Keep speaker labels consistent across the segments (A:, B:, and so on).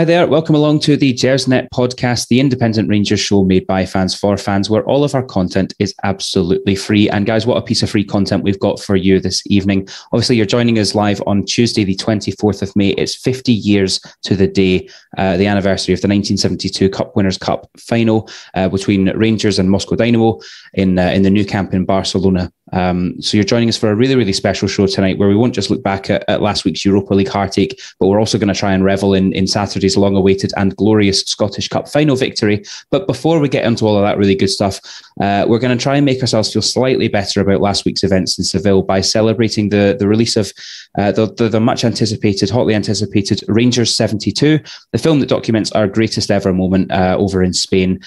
A: Hi there. Welcome along to the Gersnet podcast, the independent Rangers show made by fans for fans, where all of our content is absolutely free. And guys, what a piece of free content we've got for you this evening. Obviously, you're joining us live on Tuesday, the 24th of May. It's 50 years to the day, uh, the anniversary of the 1972 Cup Winners' Cup final uh, between Rangers and Moscow Dynamo in, uh, in the Nou Camp in Barcelona. Um, so you're joining us for a really, really special show tonight where we won't just look back at, at last week's Europa League heartache, but we're also going to try and revel in, in Saturday's long awaited and glorious Scottish Cup final victory. But before we get into all of that really good stuff, uh, we're going to try and make ourselves feel slightly better about last week's events in Seville by celebrating the, the release of uh, the, the, the much anticipated, hotly anticipated Rangers 72, the film that documents our greatest ever moment uh, over in Spain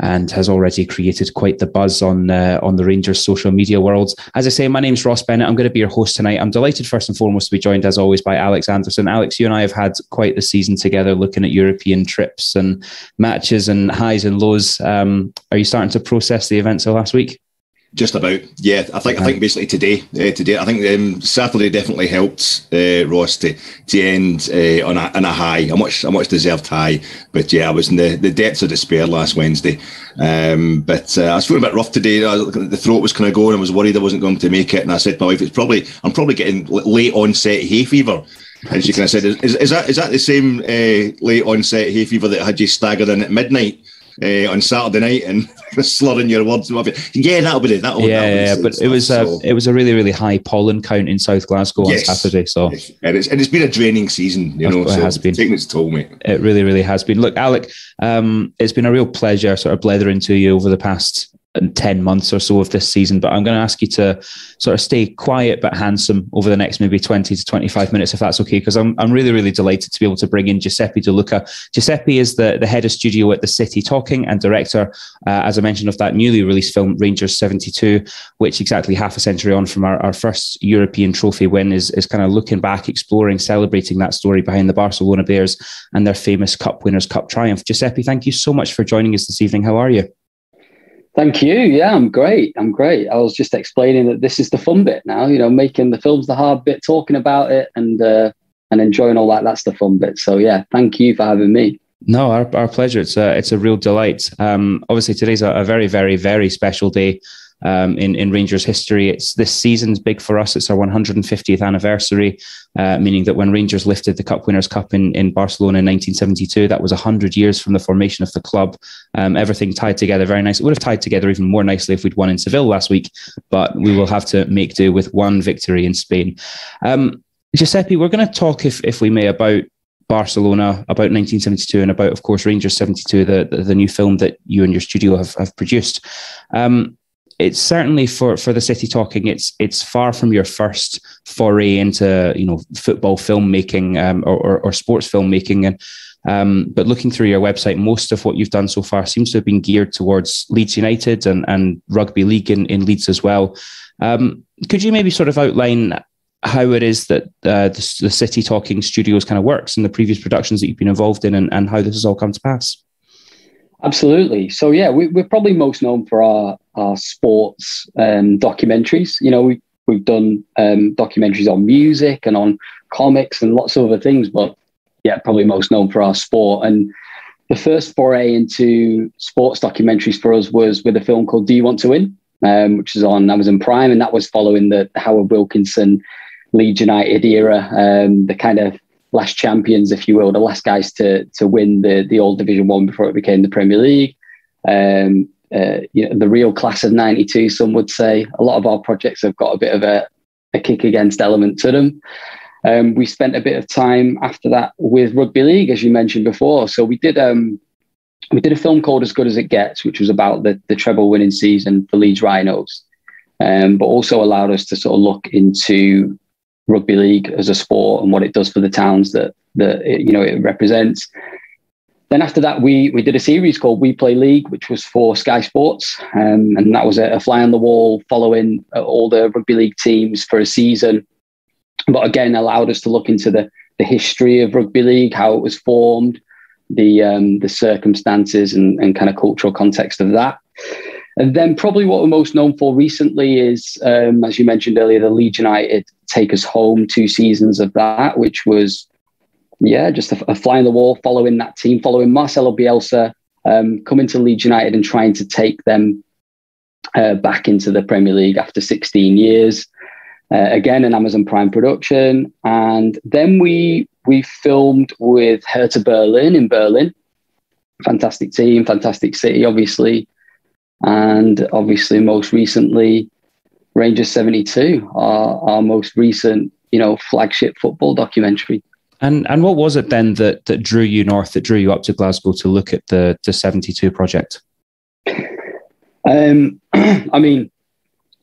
A: and has already created quite the buzz on uh, on the Rangers social media world. As I say, my name's Ross Bennett. I'm going to be your host tonight. I'm delighted first and foremost to be joined as always by Alec Anderson. Alec, you and I have had quite the season together, looking at European trips and matches and highs and lows. Um, are you starting to process the events of last week?
B: Just about, yeah. I think I think basically today, uh, today. I think um, Saturday definitely helped uh, Ross to to end uh, on a on a high, a much a much deserved high. But yeah, I was in the, the depths of despair last Wednesday. Um, but uh, I was feeling a bit rough today. I, the throat was kind of going. I was worried I wasn't going to make it, and I said to my wife, "It's probably I'm probably getting late onset hay fever." And she kind of said, "Is, is that is that the same uh, late onset hay fever that had you staggered in at midnight?" uh, on Saturday night and slurring your words. Yeah, that'll be it. That'll,
A: yeah, that'll yeah, but it was a so. it was a really really high pollen count in South Glasgow yes, on Saturday. So
B: yes. and it's and it's been a draining season, you know. It so has been taking its toll, mate.
A: It really really has been. Look, Alec, um, it's been a real pleasure sort of blethering to you over the past 10 months or so of this season. But I'm going to ask you to sort of stay quiet but handsome over the next maybe 20 to 25 minutes, if that's okay, because I'm, I'm really, really delighted to be able to bring in Giuseppe De Luca. Giuseppe is the, the head of studio at the City Talking and director, uh, as I mentioned, of that newly released film, Rangers 72, which exactly half a century on from our, our first European trophy win is, is kind of looking back, exploring, celebrating that story behind the Barcelona Bears and their famous Cup Winners' Cup triumph. Giuseppe, thank you so much for joining us this evening. How are you?
C: Thank you. Yeah, I'm great. I'm great. I was just explaining that this is the fun bit now. You know, making the films the hard bit, talking about it, and uh, and enjoying all that. That's the fun bit. So yeah, thank you for having me.
A: No, our, our pleasure. It's a it's a real delight. Um, obviously, today's a, a very very very special day um, in in Rangers history. It's this season's big for us. It's our 150th anniversary, uh, meaning that when Rangers lifted the Cup Winners' Cup in, in Barcelona in 1972, that was 100 years from the formation of the club. Um, everything tied together very nicely. It would have tied together even more nicely if we'd won in Seville last week, but we will have to make do with one victory in Spain. Um, Giuseppe, we're going to talk, if if we may, about Barcelona, about 1972, and about, of course, Rangers 72, the, the, the new film that you and your studio have, have produced. Um, it's certainly for for the city talking it's it's far from your first foray into you know football filmmaking um, or, or, or sports filmmaking. And um, but looking through your website most of what you've done so far seems to have been geared towards Leeds United and and rugby league in, in Leeds as well. Um, could you maybe sort of outline how it is that uh, the, the city talking studios kind of works and the previous productions that you've been involved in and, and how this has all come to pass
C: Absolutely. So yeah, we, are probably most known for our our sports um, documentaries. You know, we we've done um, documentaries on music and on comics and lots of other things, but yeah, probably most known for our sport. And the first foray into sports documentaries for us was with a film called Do You Want to Win, um, which is on Amazon Prime, and that was following the Howard Wilkinson Leeds United era, um, the kind of last champions, if you will, the last guys to to win the the old Division One before it became the Premier League. Um, uh, you know, the real class of '92, some would say. A lot of our projects have got a bit of a, a kick against element to them. Um, we spent a bit of time after that with rugby league, as you mentioned before. So we did um, we did a film called As Good as It Gets, which was about the the treble winning season for Leeds Rhinos, um, but also allowed us to sort of look into rugby league as a sport and what it does for the towns that that it, you know it represents. Then after that, we we did a series called We Play League, which was for Sky Sports, um, and that was a, a, fly on the wall, following uh, all the rugby league teams for a season. But again, allowed us to look into the the history of rugby league, how it was formed, the um, the circumstances and, and kind of cultural context of that. And then probably what we're most known for recently is, um, as you mentioned earlier, the Leeds United Take Us Home two seasons of that, which was yeah, just a, a fly in the wall, following that team, following Marcelo Bielsa um, coming to Leeds United and trying to take them uh, back into the Premier League after 16 years. Uh, again, an Amazon Prime production, and then we we filmed with Hertha Berlin in Berlin. Fantastic team, fantastic city, obviously, and obviously most recently Rangers 72, our, our most recent, you know, flagship football documentary.
A: And and what was it then that that drew you north, that drew you up to Glasgow to look at the the 72 project?
C: Um, I mean,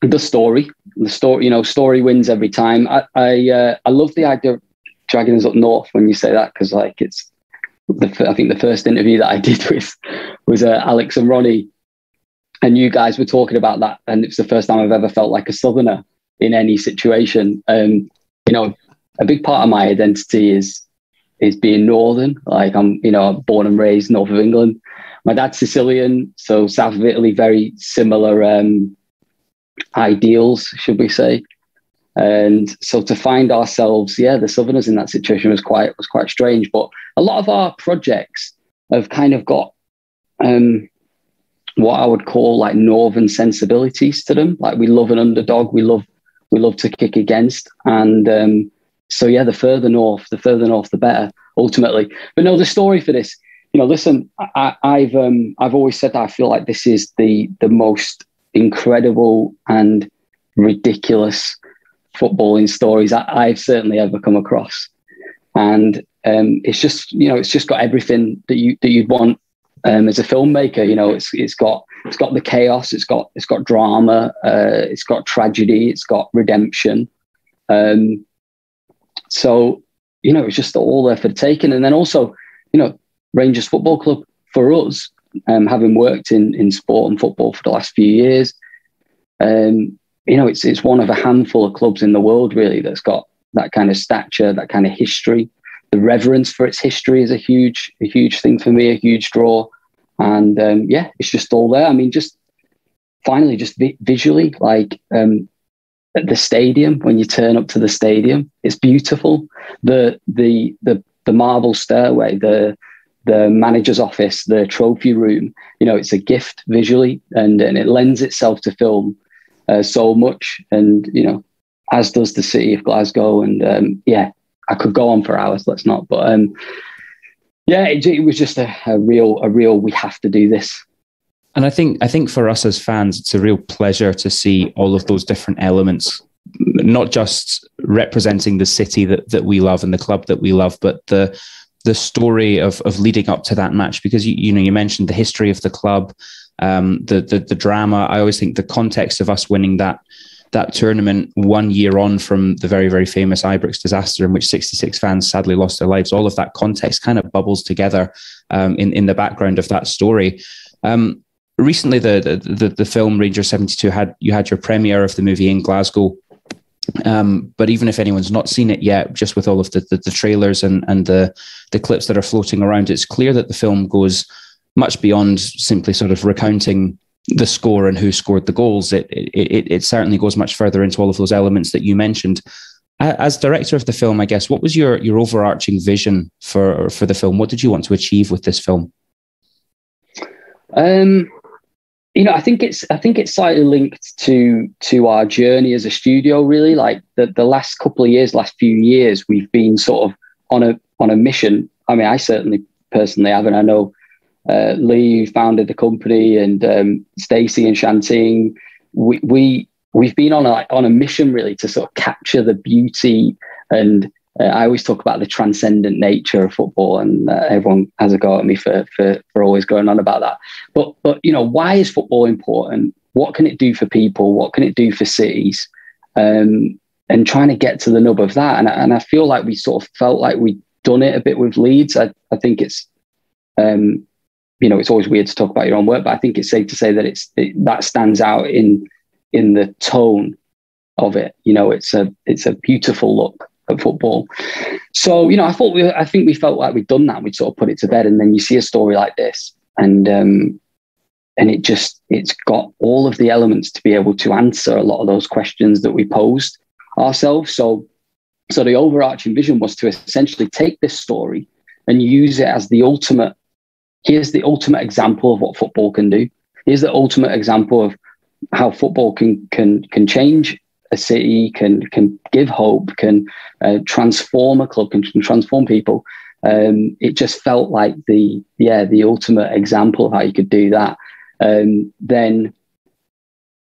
C: the story, the story, you know, story wins every time. I I, uh, I love the idea of dragging us up north when you say that because like it's the I think the first interview that I did with was uh, Alex and Ronnie and you guys were talking about that, and it's the first time I've ever felt like a southerner in any situation. Um, you know, a big part of my identity is is being northern. Like I'm, you know, born and raised north of England. My dad's Sicilian, so south of Italy, very similar um, ideals, should we say? And so to find ourselves, yeah, the Southerners in that situation was quite was quite strange. But a lot of our projects have kind of got um, what I would call like northern sensibilities to them. Like we love an underdog, we love we love to kick against, and um, so yeah, the further north, the further north, the better ultimately. But no, the story for this, you know, listen, I, have um, I've always said I feel like this is the the most incredible and ridiculous footballing stories I, have certainly ever come across, and um, it's just you know it's just got everything that you that you'd want um, as a filmmaker. You know, it's it's got it's got the chaos, it's got it's got drama, uh, it's got tragedy, it's got redemption. Um, so you know, it's just all there for the taking. And then also, you know, Rangers Football Club for us, um, having worked in in sport and football for the last few years, um, you know, it's it's one of a handful of clubs in the world really that's got that kind of stature, that kind of history. The reverence for its history is a huge, a huge thing for me, a huge draw. And um, yeah, it's just all there. I mean, just finally, just vi- visually, like um, the stadium when you turn up to the stadium, it's beautiful. The the the the marble stairway, the the manager's office, the trophy room. You know, it's a gift visually, and and it lends itself to film uh, so much. And you know, as does the city of Glasgow. And um, yeah, I could go on for hours. Let's not, but um, yeah, it, it was just a, a real, a real. We have to do this.
A: And I think, I think for us as fans, it's a real pleasure to see all of those different elements, not just representing the city that that we love and the club that we love, but the the story of of leading up to that match. Because you you know you mentioned the history of the club, um, the the the drama. I always think the context of us winning that that tournament one year on from the very, very famous Ibrox disaster in which 66 fans sadly lost their lives. All of that context kind of bubbles together um, in, in the background of that story. Um, recently, the, the, the film Ranger 72 had, you had your premiere of the movie in Glasgow. Um, but even if anyone's not seen it yet, just with all of the, the, the trailers and, and the, the clips that are floating around, it's clear that the film goes much beyond simply sort of recounting the score and who scored the goals, it, it, it certainly goes much further into all of those elements that you mentioned. As director of the film, I guess, what was your, your overarching vision for, for the film? What did you want to achieve with this film?
C: Um, you know, I think it's I think it's slightly linked to to our journey as a studio. Really, like the the last couple of years, last few years, we've been sort of on a on a mission. I mean, I certainly personally have, and I know uh, Lee, who founded the company, and um, Stacey and Shanting, we, we we've been on a on a mission really to sort of capture the beauty and uh, I always talk about the transcendent nature of football, and uh, everyone has a go at me for, for for always going on about that. But but you know, why is football important? What can it do for people? What can it do for cities? Um, and trying to get to the nub of that. And and I feel like we sort of felt like we'd done it a bit with Leeds. I, I think it's um, you know, it's always weird to talk about your own work, but I think it's safe to say that it's it, that stands out in in the tone of it. You know, it's a it's a beautiful look at football. So, you know, I thought we, I think we felt like we'd done that. We'd sort of put it to bed, and then you see a story like this, and um, and it just it's got all of the elements to be able to answer a lot of those questions that we posed ourselves. So, So the overarching vision was to essentially take this story and use it as the ultimate. Here's the ultimate example of what football can do. Here's the ultimate example of how football can can can change a city, can can give hope, can uh, transform a club, can, can transform people. Um, it just felt like the yeah the ultimate example of how you could do that. Um, then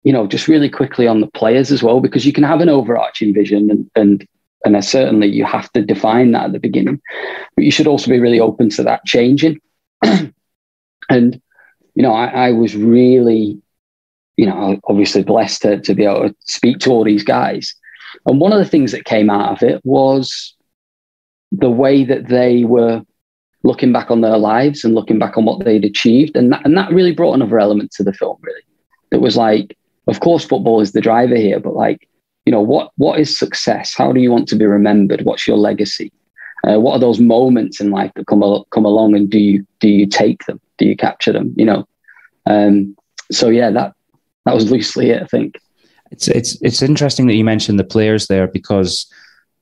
C: you know just really quickly on the players as well because you can have an overarching vision and and and certainly you have to define that at the beginning but you should also be really open to that changing and you know I, I was really you know, obviously blessed to, to be able to speak to all these guys. And one of the things that came out of it was the way that they were looking back on their lives and looking back on what they'd achieved. And that, and that really brought another element to the film, really. It was like, of course, football is the driver here, but like, you know, what, what is success? How do you want to be remembered? What's your legacy? Uh, what are those moments in life that come, come along and do you, do you take them? Do you capture them? You know? Um, so yeah, that, that was loosely it, I think.
A: It's it's it's interesting that you mentioned the players there because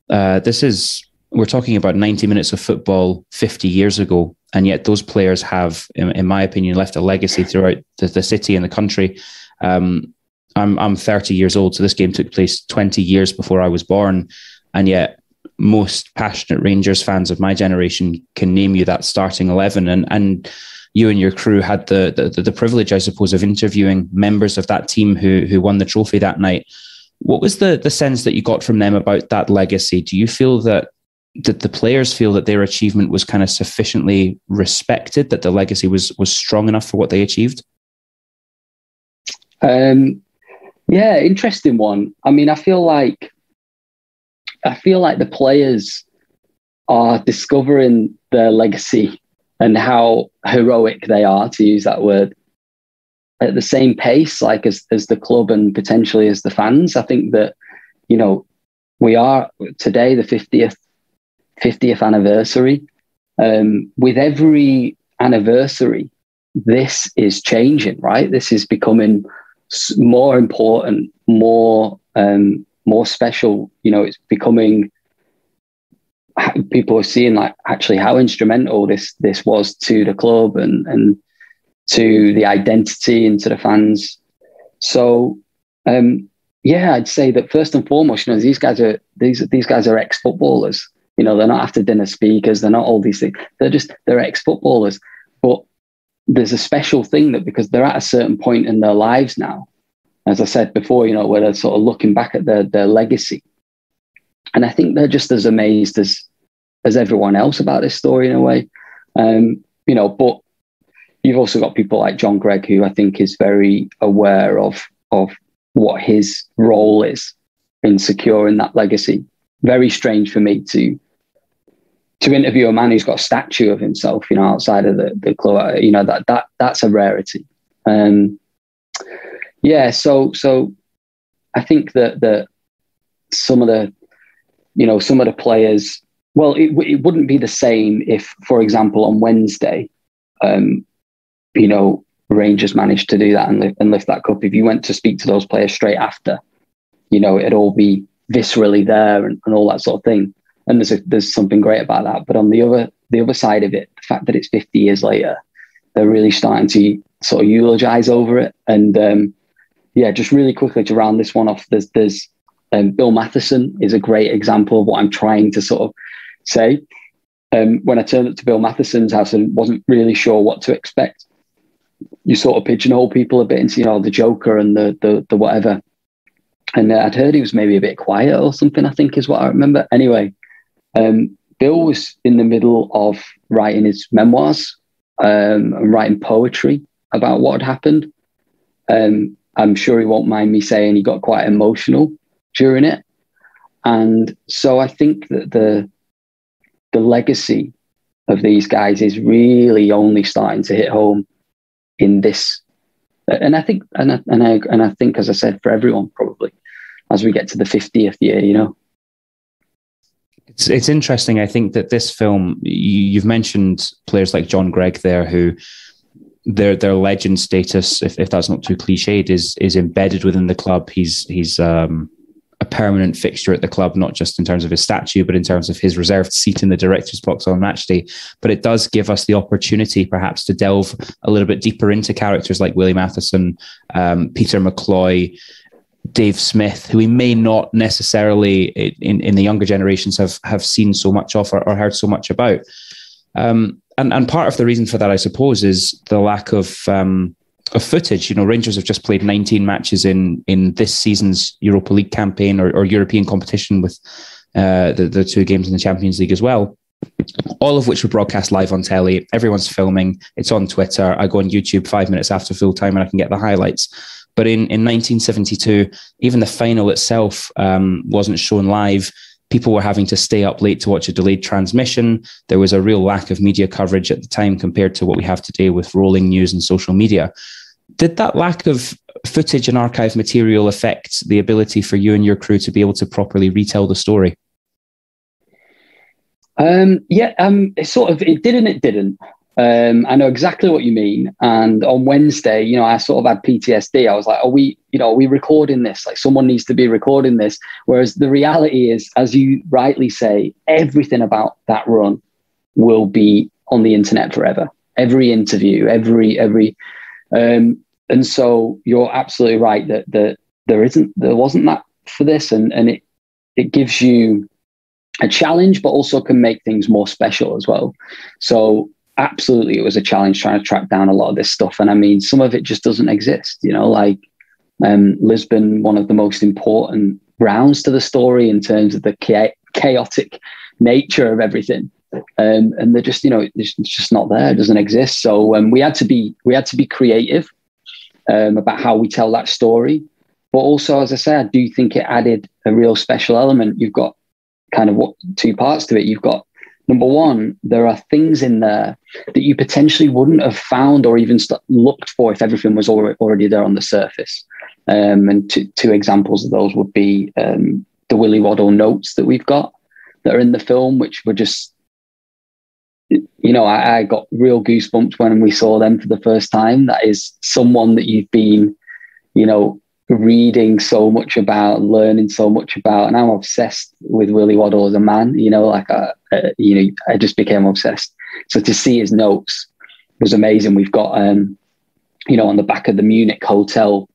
A: uh, this is we're talking about 90 minutes of football 50 years ago, and yet those players have, in, in my opinion, left a legacy throughout the, the city and the country. Um, I'm I'm 30 years old, so this game took place 20 years before I was born, and yet most passionate Rangers fans of my generation can name you that starting 11, and and you and your crew had the, the, the privilege, I suppose, of interviewing members of that team who who won the trophy that night. What was the the sense that you got from them about that legacy? Do you feel that that the players feel that their achievement was kind of sufficiently respected, that the legacy was was strong enough for what they achieved?
C: Um, yeah, interesting one. I mean, I feel like I feel like the players are discovering their legacy and how heroic they are, to use that word, at the same pace, like as, as the club and potentially as the fans. I think that, you know, we are today the 50th 50th anniversary. Um, with every anniversary, this is changing, right? This is becoming more important, more um, more special. You know, it's becoming people are seeing like actually how instrumental this this was to the club and and to the identity and to the fans. So um, yeah, I'd say that first and foremost, you know, these guys are these these guys are ex footballers. You know, they're not after dinner speakers. They're not all these things. They're just they're ex footballers. But there's a special thing that because they're at a certain point in their lives now, as I said before, you know, where they're sort of looking back at their their legacy and I think they're just as amazed as as everyone else about this story in a way. Um, you know, but you've also got people like John Greig, who I think is very aware of of what his role is in securing that legacy. Very strange for me to to interview a man who's got a statue of himself, you know, outside of the, the club. You know that that that's a rarity. Um, yeah, so so I think that that some of the you know, some of the players, well, it, it wouldn't be the same if, for example, on Wednesday, um, you know, Rangers managed to do that and, and lift that cup. If you went to speak to those players straight after, you know, it'd all be viscerally there and, and all that sort of thing. And there's a, there's something great about that. But on the other the other side of it, the fact that it's 50 years later, they're really starting to sort of eulogize over it. And um, yeah, just really quickly to round this one off, there's there's um, Bill Mathieson is a great example of what I'm trying to sort of say. Um, when I turned up to Bill Mathieson's house and wasn't really sure what to expect, you sort of pigeonhole people a bit into you know the Joker and the the, the whatever. And uh, I'd heard he was maybe a bit quiet or something. I think is what I remember. Anyway, um, Bill was in the middle of writing his memoirs um, and writing poetry about what had happened. Um, I'm sure he won't mind me saying he got quite emotional during it. And so I think that the the legacy of these guys is really only starting to hit home in this. And I think, and I, and I, and I think, as I said, for everyone probably, as we get to the fiftieth year, you know.
A: It's it's interesting. I think that this film, you, have mentioned players like John Greig there, who their their legend status, if, if that's not too cliched, is is embedded within the club. He's he's um, a permanent fixture at the club, not just in terms of his statue, but in terms of his reserved seat in the director's box on match day. But it does give us the opportunity, perhaps, to delve a little bit deeper into characters like Willie Mathieson, um, Peter McCloy, Dave Smith, who we may not necessarily in, in the younger generations have have seen so much of or, or heard so much about. Um, and and part of the reason for that, I suppose, is the lack of um, of footage. You know, Rangers have just played 19 matches in in this season's Europa League campaign or, or European competition with uh, the the two games in the Champions League as well. All of which were broadcast live on telly. Everyone's filming. It's on Twitter. I go on YouTube five minutes after full time and I can get the highlights. But in, in 1972, even the final itself um, wasn't shown live people were having to stay up late to watch a delayed transmission. There was a real lack of media coverage at the time compared to what we have today with rolling news and social media. Did that lack of footage and archive material affect the ability for you and your crew to be able to properly retell the story?
C: Um, yeah, um, it sort of it did and it didn't. Um, I know exactly what you mean. And on Wednesday, you know, I sort of had PTSD. I was like, are we, you know, are we recording this? Like someone needs to be recording this. Whereas the reality is, as you rightly say, everything about that run will be on the internet forever. Every interview, every, every, um, and so you're absolutely right that, that there isn't, there wasn't that for this. And, and it, it gives you a challenge, but also can make things more special as well. So absolutely it was a challenge trying to track down a lot of this stuff. And I mean, some of it just doesn't exist, you know, like um, Lisbon, one of the most important rounds to the story in terms of the chaotic nature of everything. Um, and they're just, you know, it's just not there. It doesn't exist. So um, we had to be, we had to be creative um, about how we tell that story. But also, as I say, I do think it added a real special element. You've got kind of what two parts to it. You've got number one, there are things in there that you potentially wouldn't have found or even st- looked for if everything was already there on the surface. Um, and two, two, examples of those would be um, the Willie Waddell notes that we've got that are in the film, which were just, you know, I, I got real goosebumps when we saw them for the first time. That is someone that you've been, you know, reading so much about, learning so much about, and I'm obsessed with Willie Waddell as a man. You know, like I, uh, you know, I just became obsessed. So to see his notes was amazing. We've got, um, you know, on the back of the Munich hotel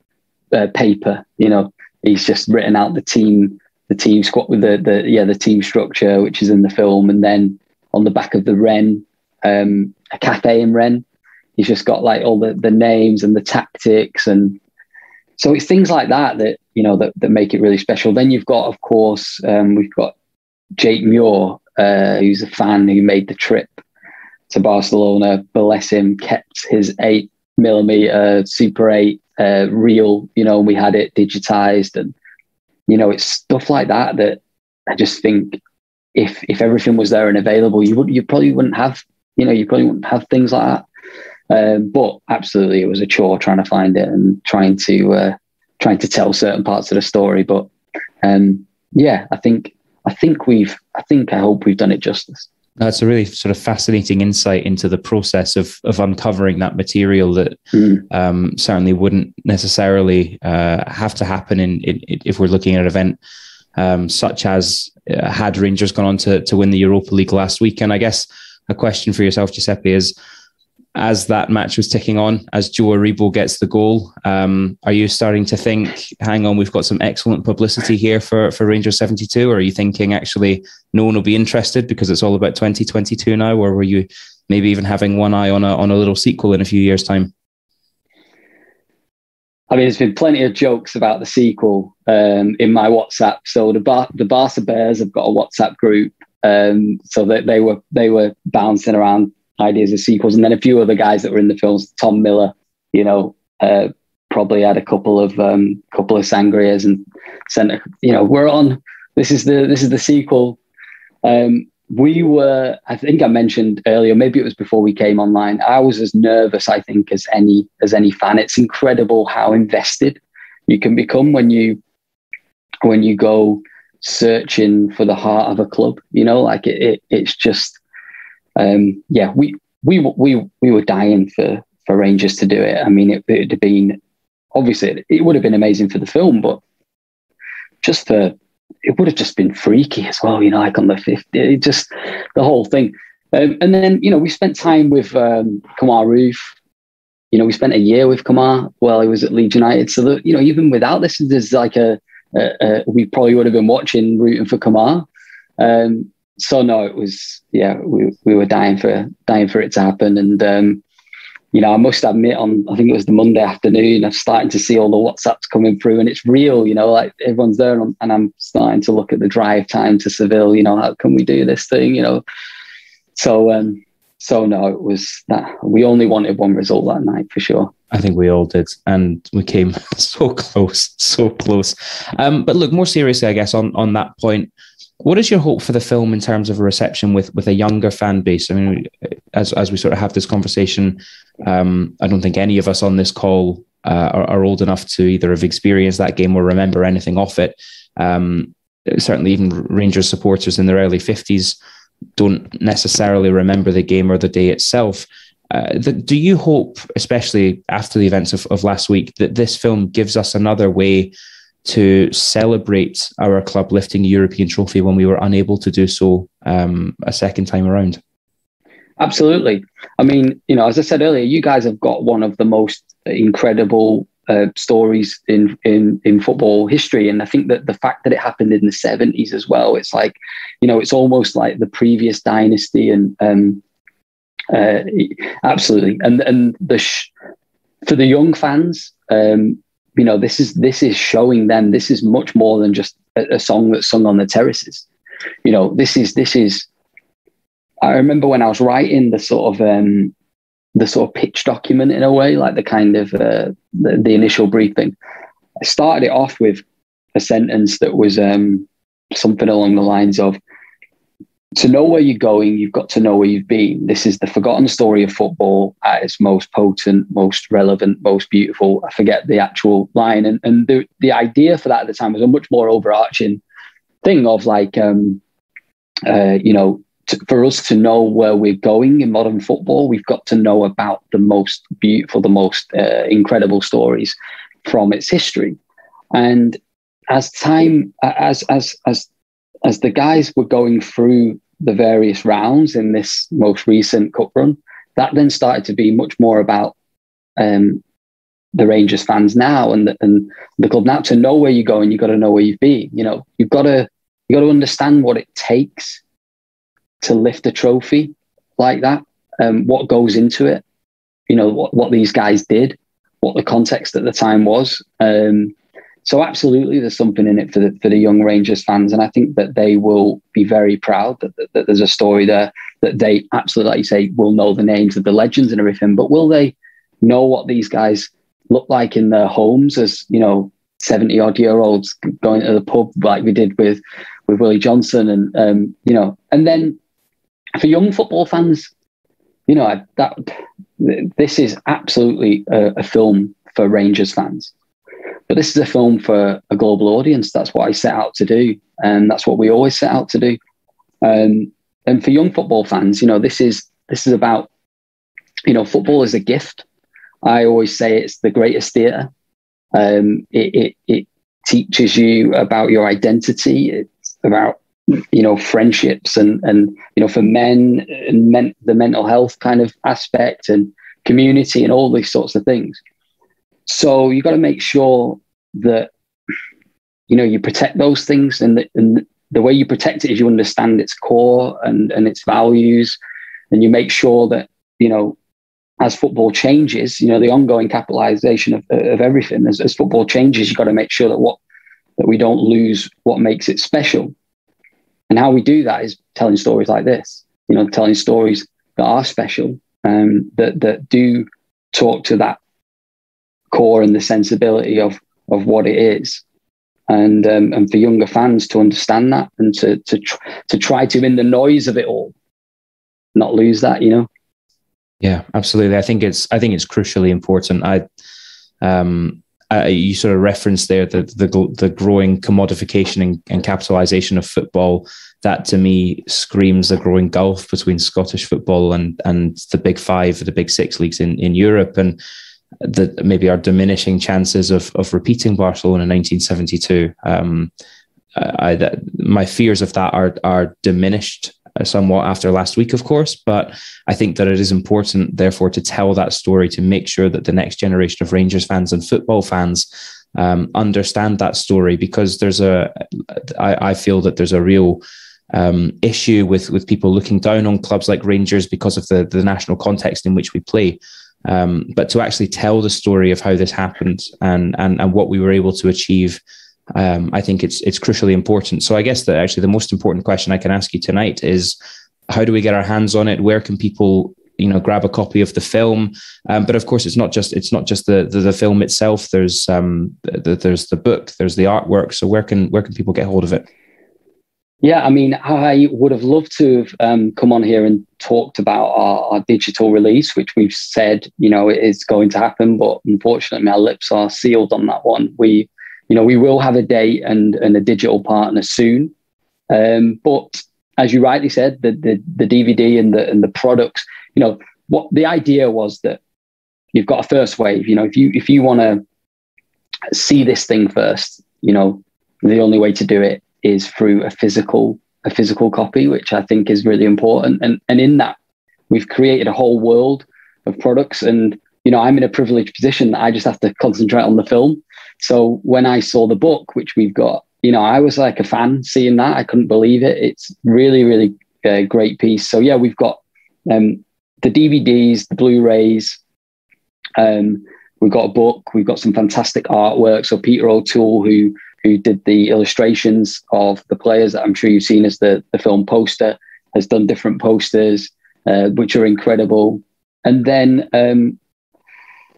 C: uh, paper, you know, he's just written out the team, the team squad with the the yeah the team structure, which is in the film, and then on the back of the Rennes, um, a cafe in Rennes, he's just got like all the the names and the tactics and so it's things like that that you know that, that make it really special. Then you've got, of course, um, we've got Jake Muir, uh, who's a fan who made the trip to Barcelona. Bless him, kept his eight millimeter Super Eight uh, reel. You know, we had it digitized, and you know, it's stuff like that that I just think if if everything was there and available, you would you probably wouldn't have you know you probably wouldn't have things like that. Um, but absolutely, it was a chore trying to find it and trying to uh, trying to tell certain parts of the story. But um, yeah, I think I think we've I think I hope we've done it justice.
A: That's a really sort of fascinating insight into the process of of uncovering that material that mm. um, certainly wouldn't necessarily uh, have to happen in, in, if we're looking at an event um, such as uh, had Rangers gone on to to win the Europa League last week. And I guess a question for yourself, Giuseppe, is as that match was ticking on, as Joe Aribo gets the goal, um, are you starting to think, hang on, we've got some excellent publicity here for, for Rangers 72? Or are you thinking actually no one will be interested because it's all about 2022 now? Or were you maybe even having one eye on a, on a little sequel in a few years' time?
C: I mean, there's been plenty of jokes about the sequel um, in my WhatsApp. So the Bar- the Barca Bears have got a WhatsApp group, um, so that they were they were bouncing around ideas of sequels. And then a few other guys that were in the films, Tom Miller, you know, uh, probably had a couple of um, couple of sangrias and sent, a, you know, we're on. This is the this is the sequel. Um, we were, I think I mentioned earlier, maybe it was before we came online. I was as nervous, I think, as any as any fan. It's incredible how invested you can become when you when you go searching for the heart of a club. You know, like it, it it's just um, yeah, we we we we were dying for for Rangers to do it. I mean, it would have been obviously it would have been amazing for the film, but just for it would have just been freaky as well, you know, like on the 50, it just the whole thing. Um, and then, you know, we spent time with um, Kemar Roofe. You know, we spent a year with Kemar while he was at Leeds United. So that, you know, even without this, there's like a, a, a we probably would have been watching, rooting for Kemar. Um, so no, it was, yeah, we, we were dying for, dying for it to happen. And, um, you know, I must admit, on I think it was the Monday afternoon, I'm starting to see all the WhatsApps coming through, and it's real. You know, like everyone's there, and I'm, and I'm starting to look at the drive time to Seville. You know, how can we do this thing? You know, so um, so no, it was that we only wanted one result that night for sure.
A: I think we all did, and we came so close, so close. Um, but look, more seriously, I guess on on that point, what is your hope for the film in terms of a reception with with a younger fan base? I mean, as as we sort of have this conversation, um, I don't think any of us on this call uh, are, are, old enough to either have experienced that game or remember anything of it. Um, certainly, even Rangers supporters in their early fifties don't necessarily remember the game or the day itself. Uh, the, do you hope, especially after the events of, of last week, that this film gives us another way to celebrate our club lifting a European trophy when we were unable to do so um, a second time around?
C: Absolutely. I mean, you know, as I said earlier, you guys have got one of the most incredible uh, stories in, in in football history, and I think that the fact that it happened in the seventies as well, it's like, you know, it's almost like the previous dynasty, and um, uh, absolutely, and and the sh- for the young fans, um, you know, this is this is showing them this is much more than just a, a song that's sung on the terraces. You know, this is this is I remember when I was writing the sort of um, the sort of pitch document in a way, like the kind of uh, the, the, initial briefing. I started it off with a sentence that was um, something along the lines of, "To know where you're going, you've got to know where you've been. This is the forgotten story of football at its most potent, most relevant, most beautiful." I forget the actual line, and and the the idea for that at the time was a much more overarching thing of like, um, uh, you know to, for us to know where we're going in modern football, we've got to know about the most beautiful, the most uh, incredible stories from its history. And as time, as as as as the guys were going through the various rounds in this most recent cup run, that then started to be much more about um, the Rangers fans now and the, and the club now. To know where you're going, you've got to know where you've been. You know, you've got to you got to understand what it takes to lift a trophy like that, um, what goes into it, you know, what, what these guys did, what the context at the time was. Um, so absolutely, there's something in it for the for the young Rangers fans, and I think that they will be very proud that, that, that, there's a story there that they absolutely, like you say, will know the names of the legends and everything. But will they know what these guys look like in their homes as you know, seventy odd year olds going to the pub like we did with with Willie Johnston, and um, you know, and then for young football fans, you know that this is absolutely a, a, film for Rangers fans, but this is a film for a global audience. That's what I set out to do, and that's what we always set out to do. Um, and for young football fans, you know, this is this is about you know football is a gift. I always say it's the greatest theatre. Um, it, it, it teaches you about your identity. It's about you know friendships and and you know for men and men, the mental health kind of aspect and community and all these sorts of things so you've got to make sure that you know you protect those things and the, and the way you protect it is you understand its core and and its values. And you make sure that you know as football changes you know the ongoing capitalization of, of everything as, as football changes you've got to make sure that what that we don't lose what makes it special. And how we do that is telling stories like this, you know, telling stories that are special, um, that that do talk to that core and the sensibility of of what it is, and um, and for younger fans to understand that and to to tr- to try to in the noise of it all, not lose that, you know.
A: Yeah, absolutely. I think it's I think it's crucially important. I um uh, you sort of referenced there the the, the growing commodification and, and, capitalization of football. That to me screams a growing gulf between Scottish football and and the big five, the big six leagues in in Europe. And that maybe our diminishing chances of of repeating Barcelona in 1972. Um, I, that, my fears of that are are diminished somewhat after last week, of course. But I think that it is important, therefore, to tell that story to make sure that the next generation of Rangers fans and football fans um, understand that story because there's a, I, I feel that there's a real um, issue with with people looking down on clubs like Rangers because of the the national context in which we play. Um, but to actually tell the story of how this happened and and and what we were able to achieve, um, I think it's it's crucially important. So I guess that actually the most important question I can ask you tonight is, how do we get our hands on it? Where can people you know grab a copy of the film um, but of course it's not just it's not just the the, the film itself there's um the, there's the book there's the artwork so where can where can people get hold of it
C: yeah, I mean, I would have loved to have um, come on here and talked about our, our, digital release, which we've said, you know, is going to happen, but unfortunately, our lips are sealed on that one. We, you know, we will have a date and, and a digital partner soon, um, but as you rightly said, the, the the DVD and the and the products, you know, what the idea was that you've got a first wave. You know, if you if you want to see this thing first, you know, the only way to do it is through a physical a physical copy, which I think is really important. And and in that, we've created a whole world of products. And you know, I'm in a privileged position that I just have to concentrate on the film. So when I saw the book, which we've got, you know, I was like a fan seeing that. I couldn't believe it. It's really, really a great piece. So yeah, we've got um, the DVDs, the Blu-rays. Um, we've got a book. We've got some fantastic artwork. So Peter O'Toole, who who did the illustrations of the players that I'm sure you've seen as the, the film poster, has done different posters, uh, which are incredible. And then um,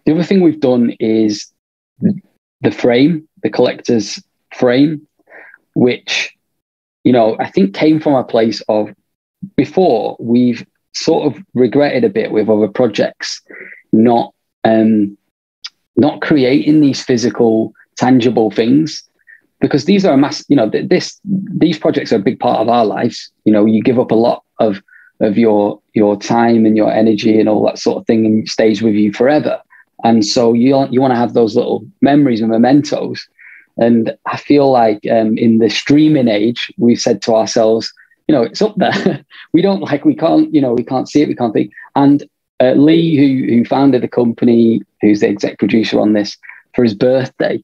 C: the other thing we've done is the frame, the collector's frame, which, you know, I think came from a place of before we've sort of regretted a bit with other projects not um, not creating these physical tangible things because these are a mass you know this these projects are a big part of our lives. You know you give up a lot of of your your time and your energy and all that sort of thing and stays with you forever. And so you you want to have those little memories and mementos. And i feel like um, in the streaming age we've said to ourselves you know it's up there. We don't like we can't you know we can't see it we can't think. And uh, lee who who founded the company who's the exec producer on this for his birthday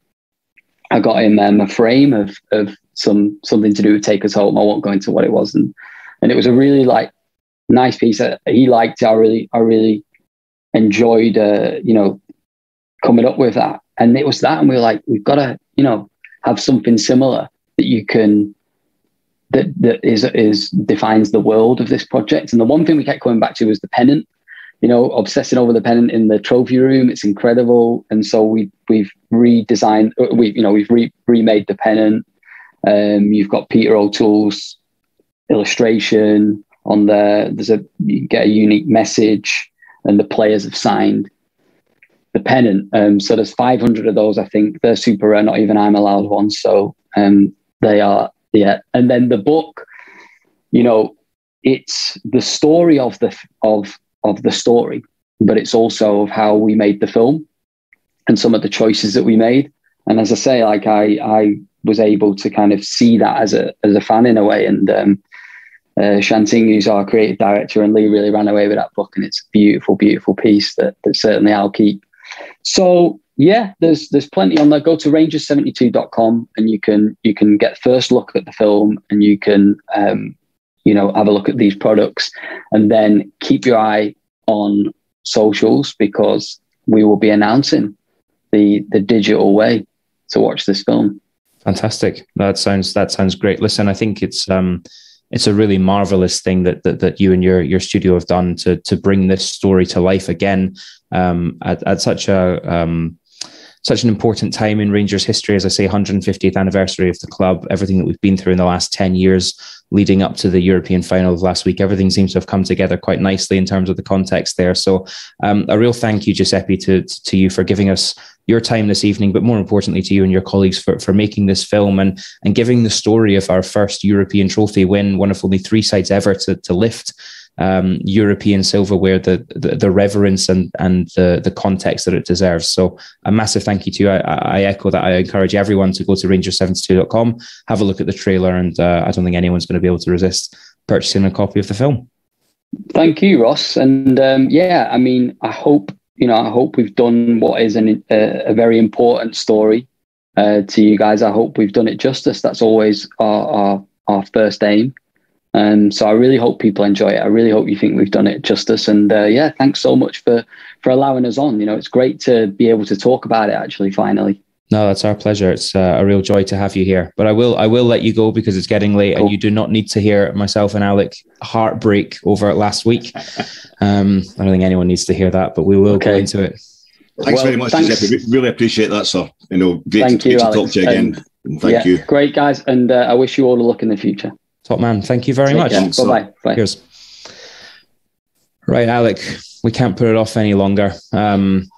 C: I got him um, a frame of of some something to do with Take Us Home. I won't go into what it was, and and it was a really like nice piece. That he liked. I really I really enjoyed uh, you know coming up with that, and it was that, and we were like, we've got to you know have something similar that you can that that is is defines the world of this project. And the one thing we kept coming back to was the pennant you know, obsessing over the pennant in the trophy room. It's incredible, and so we we've redesigned. Uh, we you know we've re- remade the pennant. Um, you've got Peter O'Toole's illustration on there. There's a you get a unique message, and the players have signed the pennant. Um, so there's 500 of those. I think they're super rare. Not even I'm allowed one. So um, they are yeah. And then the book, you know, it's the story of the of of the story, but it's also of how we made the film and some of the choices that we made. And as I say, like I, I was able to kind of see that as a as a fan in a way. And um, uh, Shanting, who's our creative director, and Lee really ran away with that book, and it's a beautiful, beautiful piece that, that certainly I'll keep. So yeah, there's there's plenty on there. Go to rangers72.com and you can you can get first look at the film and you can um, you know, have a look at these products and then keep your eye on socials because we will be announcing the the digital way to watch this film.
A: Fantastic. That sounds that sounds great. Listen, I think it's um it's a really marvelous thing that that, that you and your your studio have done to to bring this story to life again um, at, at such a um, such an important time in Rangers history, as I say, 150th anniversary of the club, everything that we've been through in the last 10 years leading up to the European final of last week. Everything seems to have come together quite nicely in terms of the context there. So, um, a real thank you, Giuseppe, to, to you for giving us your time this evening, but more importantly to you and your colleagues for, for making this film and, and giving the story of our first European trophy win, one of only three sides ever to, to lift um, European silverware the, the, the reverence and and the the context that it deserves. So a massive thank you to you. I, I echo that. I encourage everyone to go to ranger72.com, have a look at the trailer, and uh, I don't think anyone's going to be able to resist purchasing a copy of the film.
C: Thank you, Ross. And um, yeah, I mean, I hope you know, I hope we've done what is an, a, a very important story uh, to you guys. I hope we've done it justice. That's always our our, our first aim. Um, so I really hope people enjoy it. I really hope you think we've done it justice. And uh, yeah, thanks so much for for allowing us on. You know, it's great to be able to talk about it. Actually, finally.
A: No, that's our pleasure. It's uh, a real joy to have you here. But I will, I will let you go because it's getting late, cool. and you do not need to hear myself and Alec heartbreak over last week. Um, I don't think anyone needs to hear that, but we will okay. go into it.
B: Thanks well, very much, thanks. Giuseppe. Really appreciate that, sir. You know, great, thank you, to talk to you again. And, thank yeah, you.
C: Great guys, and uh, I wish you all the luck in the future.
A: Top man. Thank you very Take
C: much. Bye bye. Cheers.
A: Right, Alec. We can't put it off any longer. Um,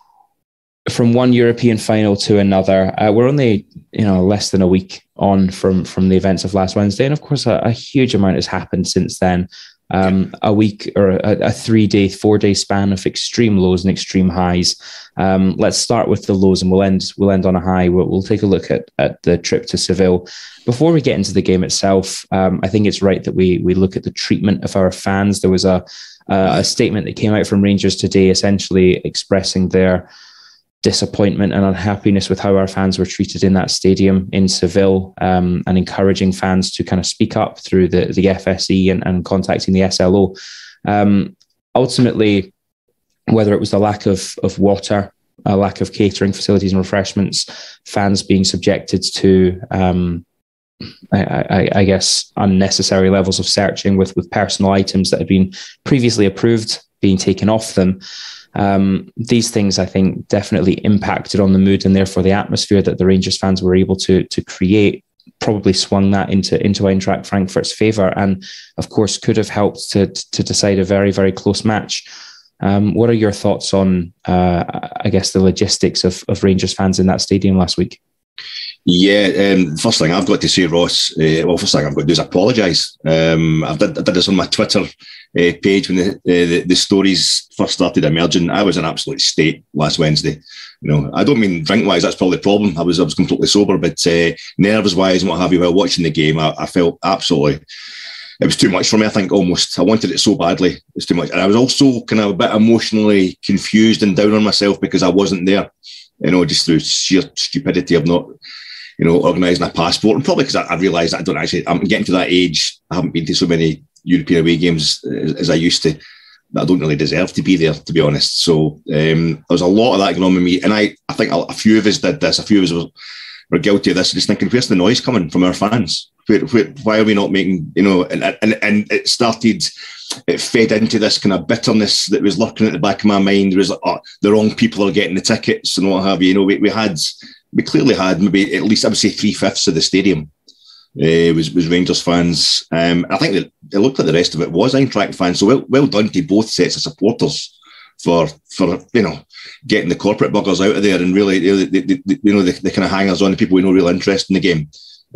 A: from one European final to another, uh, we're only you know less than a week on from from the events of last Wednesday, and of course, a, a huge amount has happened since then. Um, a week or a, a, three day, four day span of extreme lows and extreme highs. Um, let's start with the lows, and we'll end we'll end on a high. We'll, we'll take a look at at the trip to Seville. Before we get into the game itself, um, I think it's right that we we look at the treatment of our fans. There was a a statement that came out from Rangers today, essentially expressing their disappointment and unhappiness with how our fans were treated in that stadium in Seville um, and encouraging fans to kind of speak up through the, the FSE and, and contacting the SLO. Um, ultimately, whether it was the lack of, of water, a lack of catering facilities and refreshments, fans being subjected to, um, I, I, I, guess, unnecessary levels of searching with, with personal items that had been previously approved being taken off them um, these things I think definitely impacted on the mood and therefore the atmosphere that the Rangers fans were able to to create probably swung that into into Eintracht Frankfurt's favour and of course could have helped to to decide a very very close match. Um, what are your thoughts on uh, I guess the logistics of, of Rangers fans in that stadium last week?
B: Yeah, um, first thing I've got to say, Ross. Uh, well, first thing I've got to do is apologise. Um, I did, I did this on my Twitter uh, page when the, uh, the, the stories first started emerging. I was in absolute state last Wednesday. You know, I don't mean drink wise. That's probably the problem. I was I was completely sober, but uh, nerves wise and what have you, while watching the game, I, I felt absolutely it was too much for me. I think almost I wanted it so badly. It was too much, and I was also kind of a bit emotionally confused and down on myself because I wasn't there. You know, just through sheer stupidity of not you know, organising a passport, and probably because I, I realised I don't actually, I'm getting to that age. I haven't been to so many European away games as, as I used to. I don't really deserve to be there, to be honest. So um, there was a lot of that going on with me, and I, I think a, few of us did this. A few of us were, were guilty of this. Just thinking, where's the noise coming from our fans? Where, where, why are we not making, you know? And, and and it started, it fed into this kind of bitterness that was lurking at the back of my mind. Was like, oh, the wrong people are getting the tickets and what have you. You know, we, we had we clearly had maybe at least I would say three fifths of the stadium uh, was was Rangers fans. Um, I think that it looked like the rest of it was Eintracht fans. So well, well done to both sets of supporters for for you know getting the corporate buggers out of there and really you know the, the, the you know the, the, kind of hangers on, the people with no real interest in the game,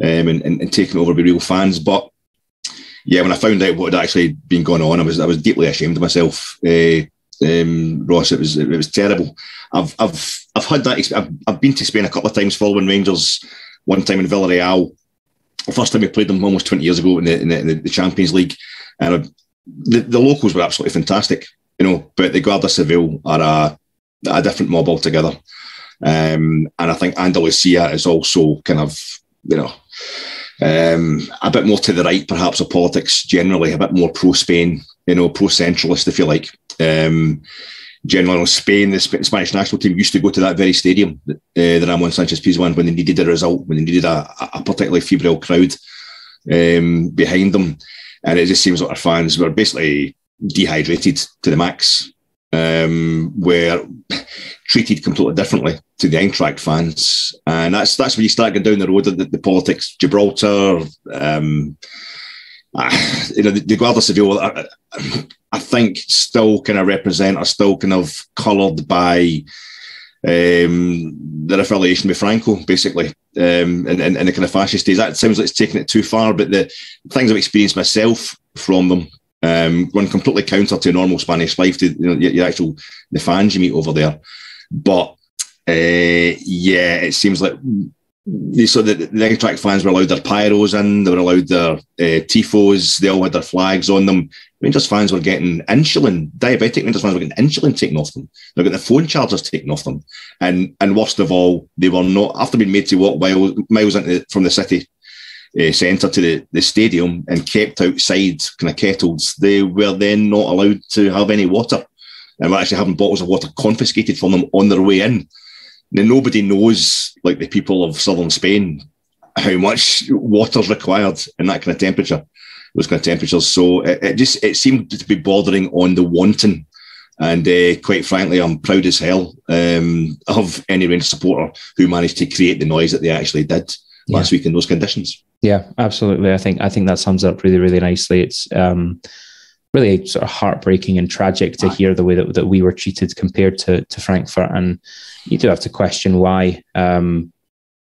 B: um, and, and, and taking over by real fans. But yeah, when I found out what had actually been going on, I was I was deeply ashamed of myself. Uh, um, Ross, it was it was terrible. I've I've I've had that. I've, I've been to Spain a couple of times following Rangers. One time in Villarreal, the first time we played them almost twenty years ago in the in the, in the Champions League, and the, the locals were absolutely fantastic. You know, but the Guardia Civil are a, a different mob altogether. Um, and I think Andalusia is also kind of you know um, a bit more to the right, perhaps, of politics generally, a bit more pro Spain, you know, pro centralist, if you like. Um, generally, Spain, the Spanish national team used to go to that very stadium uh, that Ramon Sanchez Pizjuan when they needed a result, when they needed a, a particularly febrile crowd um, behind them. And it just seems like our fans were basically dehydrated to the max, um, were treated completely differently to the Eintracht fans. And that's that's when you start going down the road the, the politics, Gibraltar, um, uh, you know, the, the Guardia Civil, I, I, think, still kind of represent, are still kind of coloured by um, their affiliation with Franco, basically, um, and, and, and, the kind of fascist days. That sounds like it's taking it too far, but the things I've experienced myself from them um, run completely counter to normal Spanish life, to you know, your, your actual the fans you meet over there. But uh, yeah, it seems like so the, the Eintracht fans were allowed their pyros in, they were allowed their uh, tifos, they all had their flags on them. Rangers fans were getting insulin, diabetic Rangers fans were getting insulin taken off them. They were getting the phone chargers taken off them. And and worst of all, they were not, after being made to walk miles, miles into, from the city uh, centre to the, the stadium and kept outside kind of kettles, they were then not allowed to have any water. And we're actually having bottles of water confiscated from them on their way in. Now, nobody knows, like the people of southern Spain, how much water's required in that kind of temperature, those kind of temperatures. So it, it just it seemed to be bordering on the wanton. And uh, quite frankly, I'm proud as hell um, of any Rangers supporter who managed to create the noise that they actually did last yeah. week in those conditions.
A: Yeah, absolutely. I think I think that sums up really, really nicely. It's um, really sort of heartbreaking and tragic to hear the way that, that we were treated compared to, to Frankfurt. And you do have to question why um,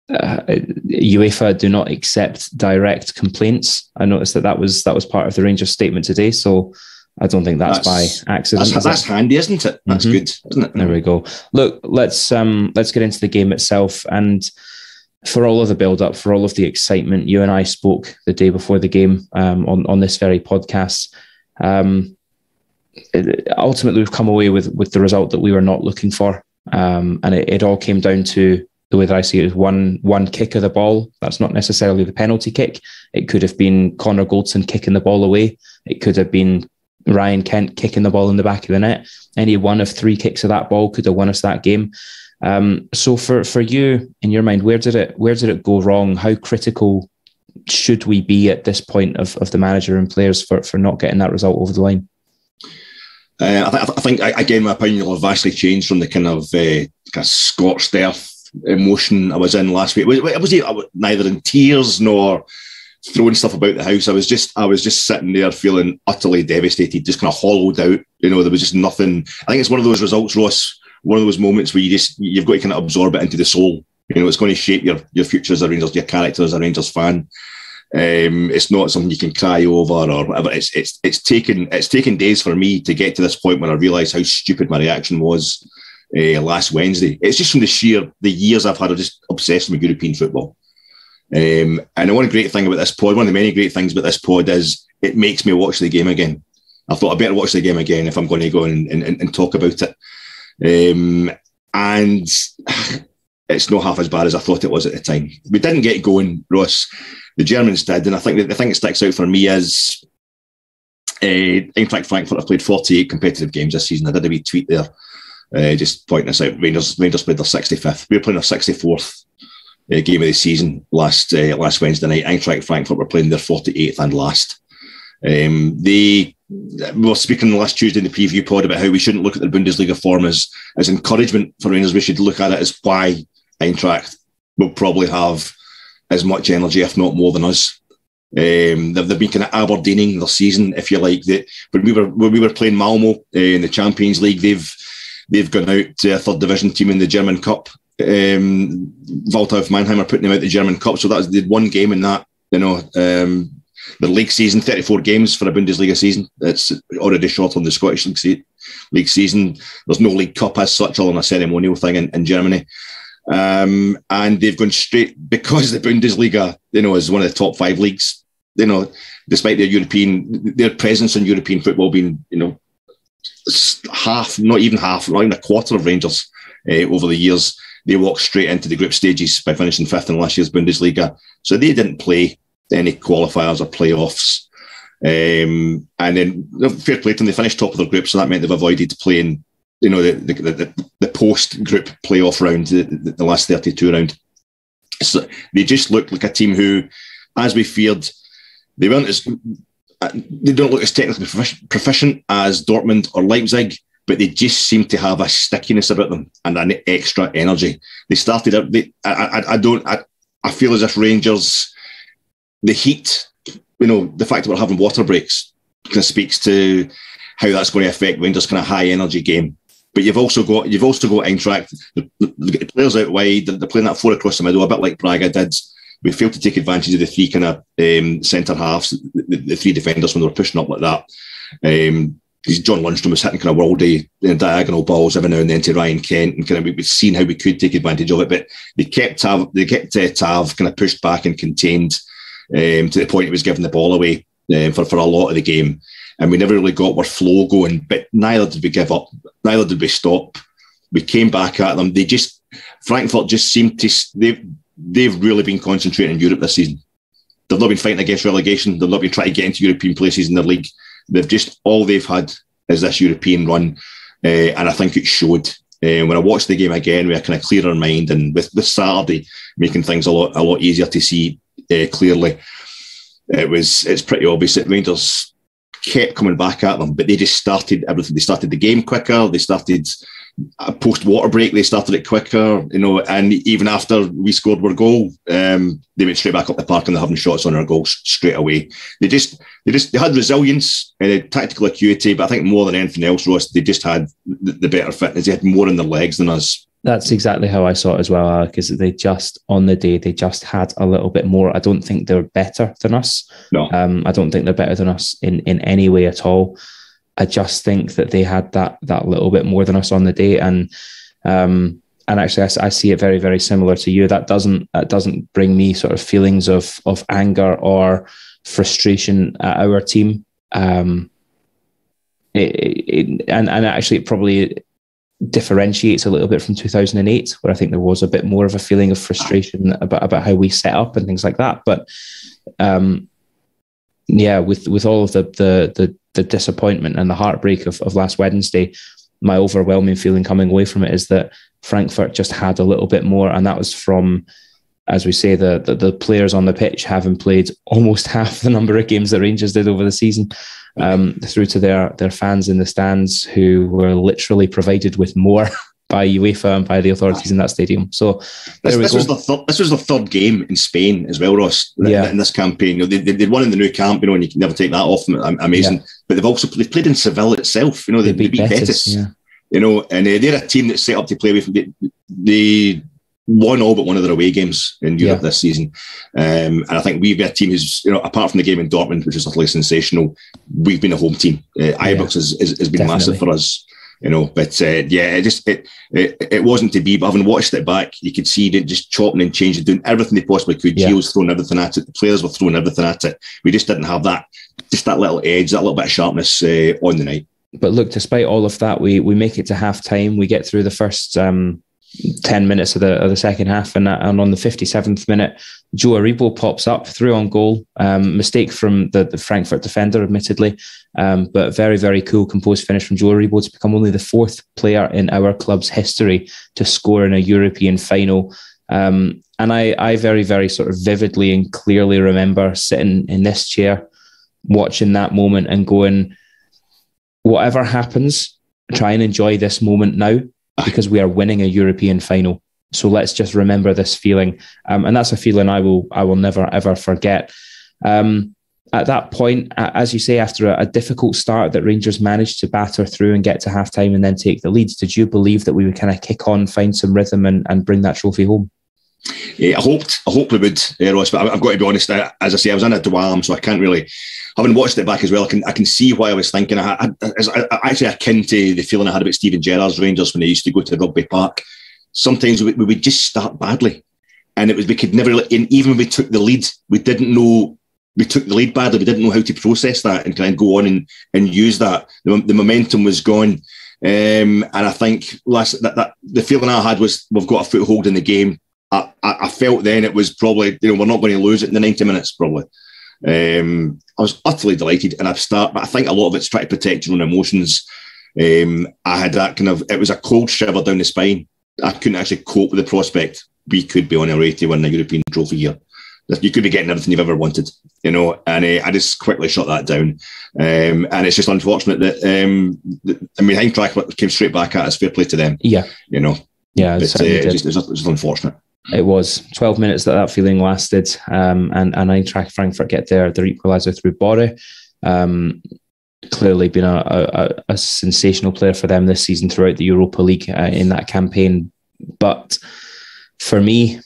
A: uh, UEFA do not accept direct complaints. I noticed that that was that was part of the Rangers statement today. So I don't think that's, that's by accident.
B: That's, that's handy, isn't it? That's mm-hmm. good, isn't it?
A: There we go. Look, let's um, let's get into the game itself and for all of the build up, for all of the excitement. You and I spoke the day before the game um, on on this very podcast. Um, ultimately, we've come away with with the result that we were not looking for, um, and it, it all came down to the way that I see it is one one kick of the ball. That's not necessarily the penalty kick. It could have been Connor Goldson kicking the ball away. It could have been Ryan Kent kicking the ball in the back of the net. Any one of three kicks of that ball could have won us that game. Um, so for for you, in your mind, where did it where did it go wrong? How critical should we be at this point of, of the manager and players for, for not getting that result over the line?
B: Uh, I, th- I, think again, my opinion will have vastly changed from the kind of, uh, kind of scorched earth emotion I was in last week. It was, it was, I was neither in tears nor throwing stuff about the house. I was just I was just sitting there feeling utterly devastated, just kind of hollowed out. You know, there was just nothing. I think it's one of those results, Ross. One of those moments where you just you've got to kind of absorb it into the soul. You know, it's going to shape your your future as a Rangers, your character as a Rangers fan. Um, it's not something you can cry over or whatever. It's it's it's taken it's taken days for me to get to this point when I realised how stupid my reaction was uh, last Wednesday. It's just from the sheer the years I've had of just obsessed with European football. Um, and the one great thing about this pod, one of the many great things about this pod is it makes me watch the game again. I thought I better watch the game again if I'm going to go and, and, and talk about it. Um, and it's not half as bad as I thought it was at the time. We didn't get going, Ross. The Germans did, and I think the thing that sticks out for me is, uh, in fact, Frankfurt have played 48 competitive games this season. I did a wee tweet there, uh, just pointing this out. Rangers, Rangers played their 65th. We were playing our 64th uh, game of the season last last Wednesday night. Eintracht Frankfurt were playing their 48th and last. Um, they we were speaking last Tuesday in the preview pod about how we shouldn't look at the Bundesliga form as as encouragement for Rangers. We should look at it as why Eintracht will probably have as much energy, if not more, than us. Um, they've, they've been kind of Aberdeening their season, if you like. That when we were when we were playing Malmo uh, in the Champions League, they've they've gone out to a third division team in the German Cup. Um, Waldhof Mannheim are putting them out the German Cup, so that's the one game in that. You know, um, the league season, 34 games for a Bundesliga season. It's already short on the Scottish league, season. There's no League Cup as such, all on a ceremonial thing in, in Germany. Um, and they've gone straight because the Bundesliga, you know, is one of the top five leagues. You know, despite their European, their presence in European football being, you know, half, not even half, not even a quarter of Rangers uh, over the years, they walked straight into the group stages by finishing fifth in last year's Bundesliga. So they didn't play any qualifiers or playoffs. Um, and then fair play to them, they finished top of their group, so that meant they've avoided playing, you know, the the, the, the post group playoff round, the, the, last 32 round. So they just looked like a team who, as we feared, they weren't as uh, they don't look as technically proficient as Dortmund or Leipzig, but they just seem to have a stickiness about them and an extra energy. They started out. They, I, I, I don't. I, I feel as if Rangers the heat, you know, the fact that we're having water breaks kind of speaks to how that's going to affect Rangers' kind of high energy game. But you've also got you've also got Eintracht. The, the, players out wide. They're playing that four across the middle, a bit like Braga did. We failed to take advantage of the three kind of um, centre halves, the, the, three defenders when they were pushing up like that. Um, John Lundstram was hitting kind of worldy you diagonal balls every now and then to Ryan Kent, and kind of we have seen how we could take advantage of it. But they kept Tav, they kept uh, Tav kind of pushed back and contained um, to the point he was giving the ball away um, for for a lot of the game, and we never really got our flow going. But neither did we give up, neither did we stop. We came back at them. They just Frankfurt just seemed to they've they've really been concentrating in Europe this season. They've not been fighting against relegation. They've not been trying to get into European places in the league. They've just all they've had is this European run, uh, and I think it showed. Uh, when I watched the game again with a kind of clearer mind and with, with Saturday making things a lot a lot easier to see uh, clearly, it was it's pretty obvious that Rangers kept coming back at them, but they just started everything. They started the game quicker. They started post water break, they started it quicker, you know, and even after we scored our goal, um, they went straight back up the park and they're having shots on our goals straight away. They just, they just, they had resilience and tactical acuity, but I think more than anything else, Ross, they just had the, the better fitness. They had more in their legs than us.
A: That's exactly how I saw it as well, Alec, is they just, on the day, they just had a little bit more. I don't think they're better than us.
B: No.
A: Um, I don't think they're better than us in, in any way at all. I just think that they had that that little bit more than us on the day, and um, and actually, I, I, see it very very similar to you. That doesn't that doesn't bring me sort of feelings of of anger or frustration at our team. Um, it, it, and and actually, it probably differentiates a little bit from 2008, where I think there was a bit more of a feeling of frustration about about how we set up and things like that. But um, yeah, with with all of the the the the disappointment and the heartbreak of, of last Wednesday, my overwhelming feeling coming away from it is that Frankfurt just had a little bit more, and that was from, as we say, the, the, the players on the pitch having played almost half the number of games that Rangers did over the season, um, through to their their fans in the stands who were literally provided with more by UEFA and by the authorities in that stadium. So
B: this, this was the th- this was the third game in Spain as well, Ross. Yeah. In this campaign, you know, they, they, won in the Nou Camp, you know, and you can never take that off them. Amazing. Yeah. But they've also they've played in Seville itself. You know, they, they beat, they beat Betis. Betis yeah. You know, and uh, they're a team that's set up to play with. They, they won all but one of their away games in Europe yeah. this season. Um, and I think we've got a team who's, you know, apart from the game in Dortmund, which is utterly sensational, we've been a home team. Uh, yeah. Ibrox has, has, has been Definitely. massive for us you know. But uh, yeah, it just it, it, it wasn't to be. But having watched it back, you could see it just chopping and changing, doing everything they possibly could. Yeah. Gio was throwing everything at it. The players were throwing everything at it. We just didn't have that, just that little edge, that little bit of sharpness uh, on the night.
A: But look, despite all of that, we we make it to half time. We get through the first um, 10 minutes of the of the second half. And, and on the 57th minute, Joe Aribo pops up through on goal. Um, mistake from the, the Frankfurt defender, admittedly, um, but very, very cool composed finish from Joe Aribo to become only the fourth player in our club's history to score in a European final. Um, and I, I very, very sort of vividly and clearly remember sitting in this chair, watching that moment and going, whatever happens, try and enjoy this moment now because we are winning a European final. So let's just remember this feeling, um, and that's a feeling I will I will never ever forget. Um, at that point, as you say, after a, a, difficult start that Rangers managed to batter through and get to halftime and then take the leads, did you believe that we would kind of kick on, find some rhythm, and, and bring that trophy home?
B: Yeah, I hoped, I hoped we would, uh, Ross. But I've got to be honest. As I say, I was in a Dwam, so I can't really. Having watched it back as well, I can I can see why I was thinking. I, I, I, I actually akin to the feeling I had about Steven Gerrard's Rangers when they used to go to Rugby Park. Sometimes we, we would just start badly, and it was we could never. And even when we took the lead, we didn't know we took the lead badly. We didn't know how to process that and kind of go on and, and use that. The, the momentum was gone. Um, and I think last that, that the feeling I had was we've got a foothold in the game. I, I, felt then it was probably, you know, we're not going to lose it in the 90 minutes, probably. Um, I was utterly delighted and I've started, but I think a lot of it's trying to protect your own emotions. Um, I had that kind of, it was a cold shiver down the spine. I couldn't actually cope with the prospect we could be on our way to win the European trophy here. You could be getting everything you've ever wanted, you know, and uh, I just quickly shut that down. Um, and it's just unfortunate that, um, the, I mean, Eintracht came straight back at us. Fair play to them.
A: Yeah.
B: You know.
A: Yeah.
B: But, uh, it just, it's, it's unfortunate.
A: It was 12 minutes that that feeling lasted, um, and and Eintracht Frankfurt get their their equaliser through Borré. Um, clearly been a, a, a, sensational player for them this season throughout the Europa League uh, in that campaign. But for me,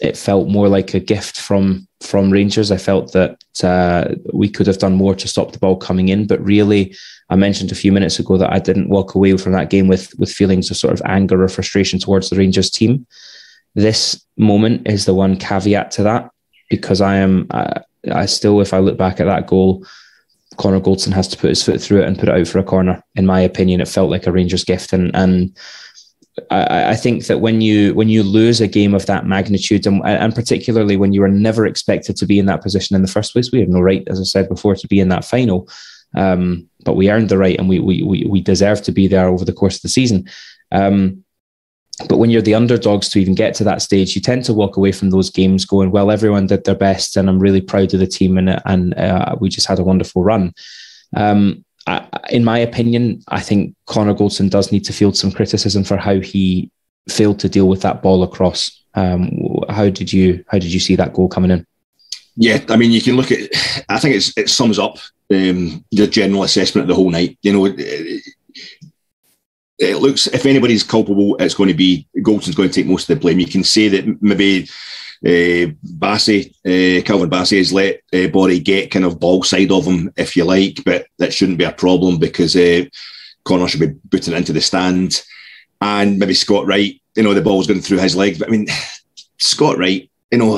A: it felt more like a gift from from Rangers. I felt that uh, we could have done more to stop the ball coming in, but really, I mentioned a few minutes ago that I didn't walk away from that game with with feelings of sort of anger or frustration towards the Rangers team. This moment is the one caveat to that because I am I, I still, if I look back at that goal, Connor Goldson has to put his foot through it and put it out for a corner. In my opinion, it felt like a Rangers gift, and and I, I, think that when you when you lose a game of that magnitude, and, and particularly when you are never expected to be in that position in the first place, we have no right, as I said before, to be in that final. Um, but we earned the right, and we we we, we deserve to be there over the course of the season. Um, but when you're the underdogs to even get to that stage, you tend to walk away from those games going, "Well, everyone did their best, and I'm really proud of the team, and and uh, we just had a wonderful run." Um, I, in my opinion, I think Connor Goldson does need to field some criticism for how he failed to deal with that ball across. Um, how did you how did you see that goal coming in?
B: Yeah, I mean, you can look at. I think it's it sums up um, the general assessment of the whole night. You know, it, looks if anybody's culpable, it's going to be Goldson's going to take most of the blame. You can say that maybe uh, Bassey, uh, Calvin Bassey has let uh, Borré get kind of ball side of him, if you like, but that shouldn't be a problem because uh, Connor should be booting into the stand. And maybe Scott Wright, you know, the ball's going through his legs. But I mean, Scott Wright, you know,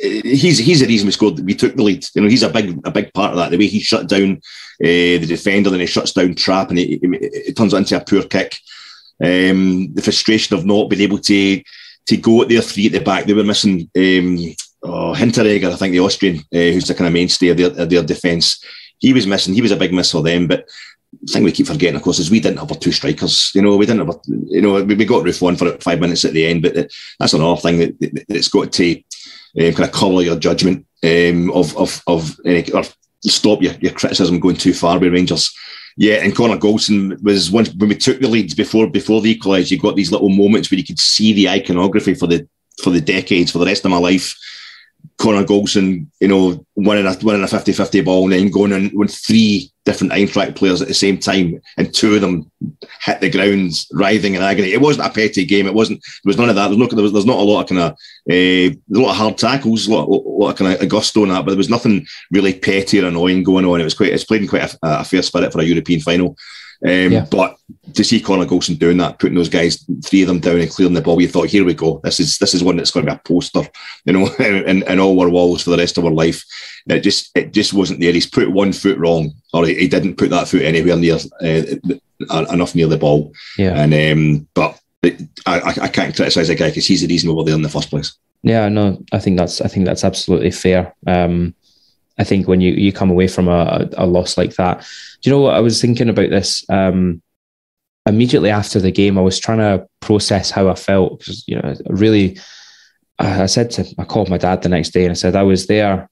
B: he's he's the reason we scored. We took the lead. You know, he's a big a big part of that. The way he shut down uh, the defender and he shuts down Trapp, and it, it, it turns it into a poor kick. Um, the frustration of not being able to to go at their three at the back. They were missing um, oh, Hinteregger, I think the Austrian, uh, who's the kind of mainstay of their, their defence. He was missing. He was a big miss for them. But thing we keep forgetting, of course, is we didn't have our two strikers. You know, we didn't have, our, you know, we, we got Roofe on for five minutes at the end. But that's another thing that, that, that's got to um, kind of colour your judgment um, of of of any, or stop your, your criticism going too far with Rangers. Yeah, and Connor Goldson was once when we took the leads before before the equaliser, You got these little moments where you could see the iconography for the for the decades for the rest of my life. Connor Goldson, you know, winning a winning a 50-50 ball and then going in with three different Eintracht players at the same time, and two of them hit the ground writhing in agony. It wasn't a petty game. It wasn't. There was none of that. There's no. There was, there's not a lot of kind of uh, a lot of hard tackles, a lot, a lot of kind of gusto in that, but there was nothing really petty or annoying going on. It was quite. It's played in quite a, a fair spirit for a European final. Um, yeah. But to see Connor Goldson doing that, putting those guys, three of them down and clearing the ball, you thought, here we go. This is this is one that's going to be a poster, you know, in, in all our walls for the rest of our life. It just it just wasn't there. He's put one foot wrong, or he, he didn't put that foot anywhere near uh, enough near the ball. Yeah. And um, but I, I can't criticise a guy because he's the reason we were there in the first place.
A: Yeah, no, I think that's I think that's absolutely fair. Um, I think when you you come away from a, a loss like that, do you know what I was thinking about this? Um, immediately after the game, I was trying to process how I felt because you know really. I said to I called my dad the next day and I said I was there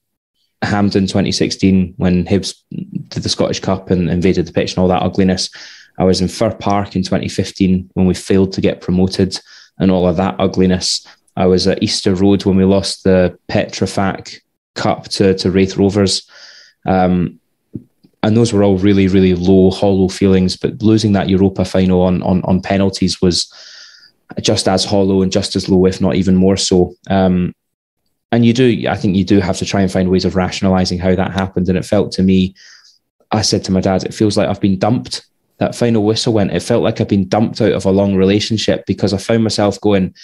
A: Hampden 2016 when Hibs did the Scottish Cup and invaded the pitch and all that ugliness. I was in Fir Park in 2015 when we failed to get promoted and all of that ugliness. I was at Easter Road when we lost the Petrofac Cup to, to Raith Rovers. Um, and those were all really, really low, hollow feelings. But losing that Europa final on, on, on penalties was just as hollow and just as low, if not even more so. Um, and you do, I think you do have to try and find ways of rationalizing how that happened. And it felt to me, I said to my dad, it feels like I've been dumped. That final whistle went, it felt like I've been dumped out of a long relationship because I found myself going,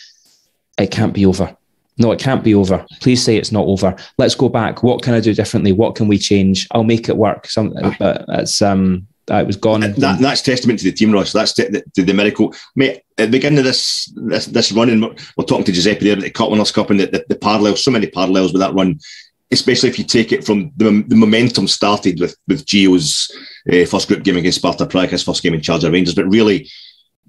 A: it can't be over no, it can't be over. Please say it's not over. Let's go back. What can I do differently? What can we change? I'll make it work. Some, but it's um, it was gone.
B: That, that's testament to the team, Ross. That's to the miracle. Mate, at the beginning of this this, this run, and we're, we're talking to Giuseppe there at the Cup Winners' Cup, and the, the, the, parallels, so many parallels with that run, especially if you take it from the, the momentum started with with Gio's uh, first group game against Sparta Prague, his first game in charge of Rangers, but really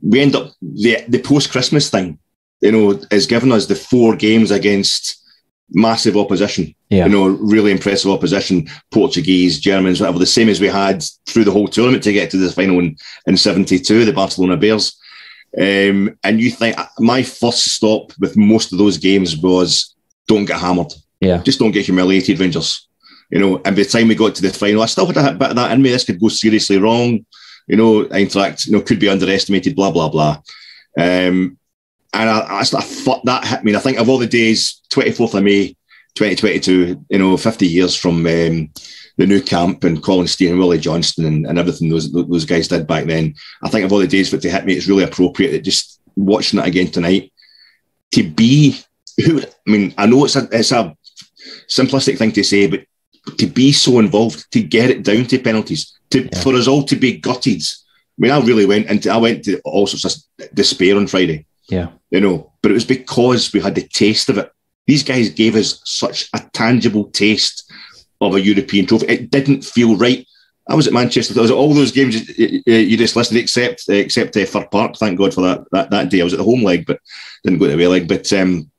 B: we end up the the post Christmas thing you know, has given us the four games against massive opposition. Yeah. You know, really impressive opposition, Portuguese, Germans, whatever, the same as we had through the whole tournament to get to the final in, in 72, the Barcelona Bears. Um, and you think my first stop with most of those games was don't get hammered.
A: Yeah.
B: Just don't get humiliated, Rangers. You know, and by the time we got to the final, I still had a bit of that in me. This could go seriously wrong. You know, Eintracht, you know, could be underestimated, blah, blah, blah. Um, and I, I, I thought that hit me. I think of all the days, 24th of May, 2022, you know, 50 years from um, the Nou Camp and Colin Stein and Willie Johnston and, and everything those those guys did back then. I think of all the days for it to hit me, it's really appropriate that just watching it again tonight to be who I mean, I know it's a it's a simplistic thing to say, but to be so involved, to get it down to penalties, to yeah. for us all to be gutted. I mean, I really went into I went to all sorts of despair on Friday.
A: Yeah.
B: You know, but it was because we had the taste of it. These guys gave us such a tangible taste of a European trophy. It didn't feel right. I was at Manchester. There was at all those games you just listed, except except uh, Fir Park. Thank God for that, that that day. I was at the home leg, but didn't go to the away leg. But um,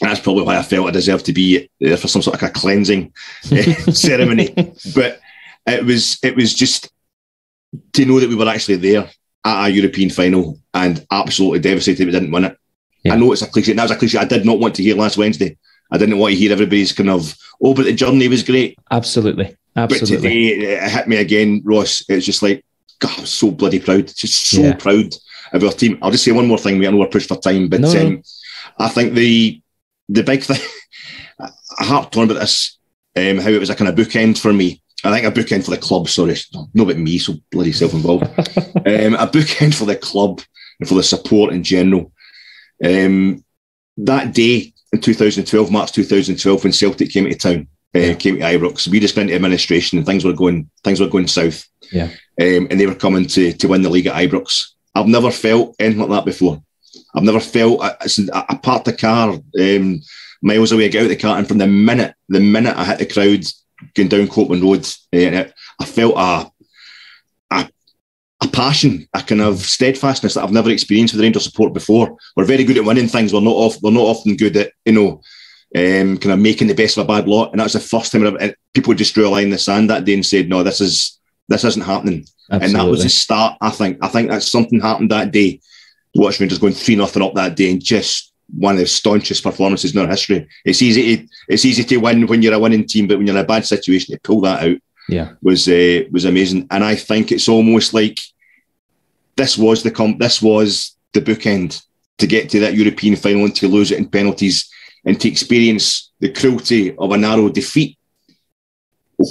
B: that's probably why I felt I deserved to be there for some sort of a cleansing uh, ceremony. But it was it was just to know that we were actually there at a European final and absolutely devastated we didn't win it. Yeah. I know it's a cliche. That was a cliche I did not want to hear last Wednesday. I didn't want to hear everybody's kind of, oh, but the journey was great.
A: Absolutely. Absolutely.
B: But today it hit me again, Ross. It's just like, God, I'm so bloody proud. Just so yeah. proud of our team. I'll just say one more thing. I know we're pushed for time, but no, um, I think the the big thing, I harped on about this, um, how it was a kind of bookend for me. I think a bookend for the club, sorry, not about me, so bloody self involved. um, a bookend for the club and for the support in general. Um, that day in 2012, March 2012, when Celtic came into town, uh, came to Ibrox, we just went into administration and things were going things were going south.
A: Yeah,
B: um, and they were coming to to win the league at Ibrox. I've never felt anything like that before. I've never felt I, I parked the car um, miles away, I get out the car, and from the minute the minute I hit the crowd going down Copland Road, uh, I felt a, a a passion, a kind of steadfastness that I've never experienced with the Rangers support before. We're very good at winning things. We're not off. We're not often good at you know, um, kind of making the best of a bad lot. And that's the first time I've, people just drew a line in the sand that day and said, "No, this is this isn't happening." Absolutely. And that was the start. I think. I think that something happened that day. Watch Rangers going three nothing up that day and just one of the staunchest performances in our history. It's easy to it's easy to win when you're a winning team, but when you're in a bad situation, to pull that out
A: yeah,
B: was uh, was amazing. And I think it's almost like this was the comp, this was the bookend to get to that European final and to lose it in penalties and to experience the cruelty of a narrow defeat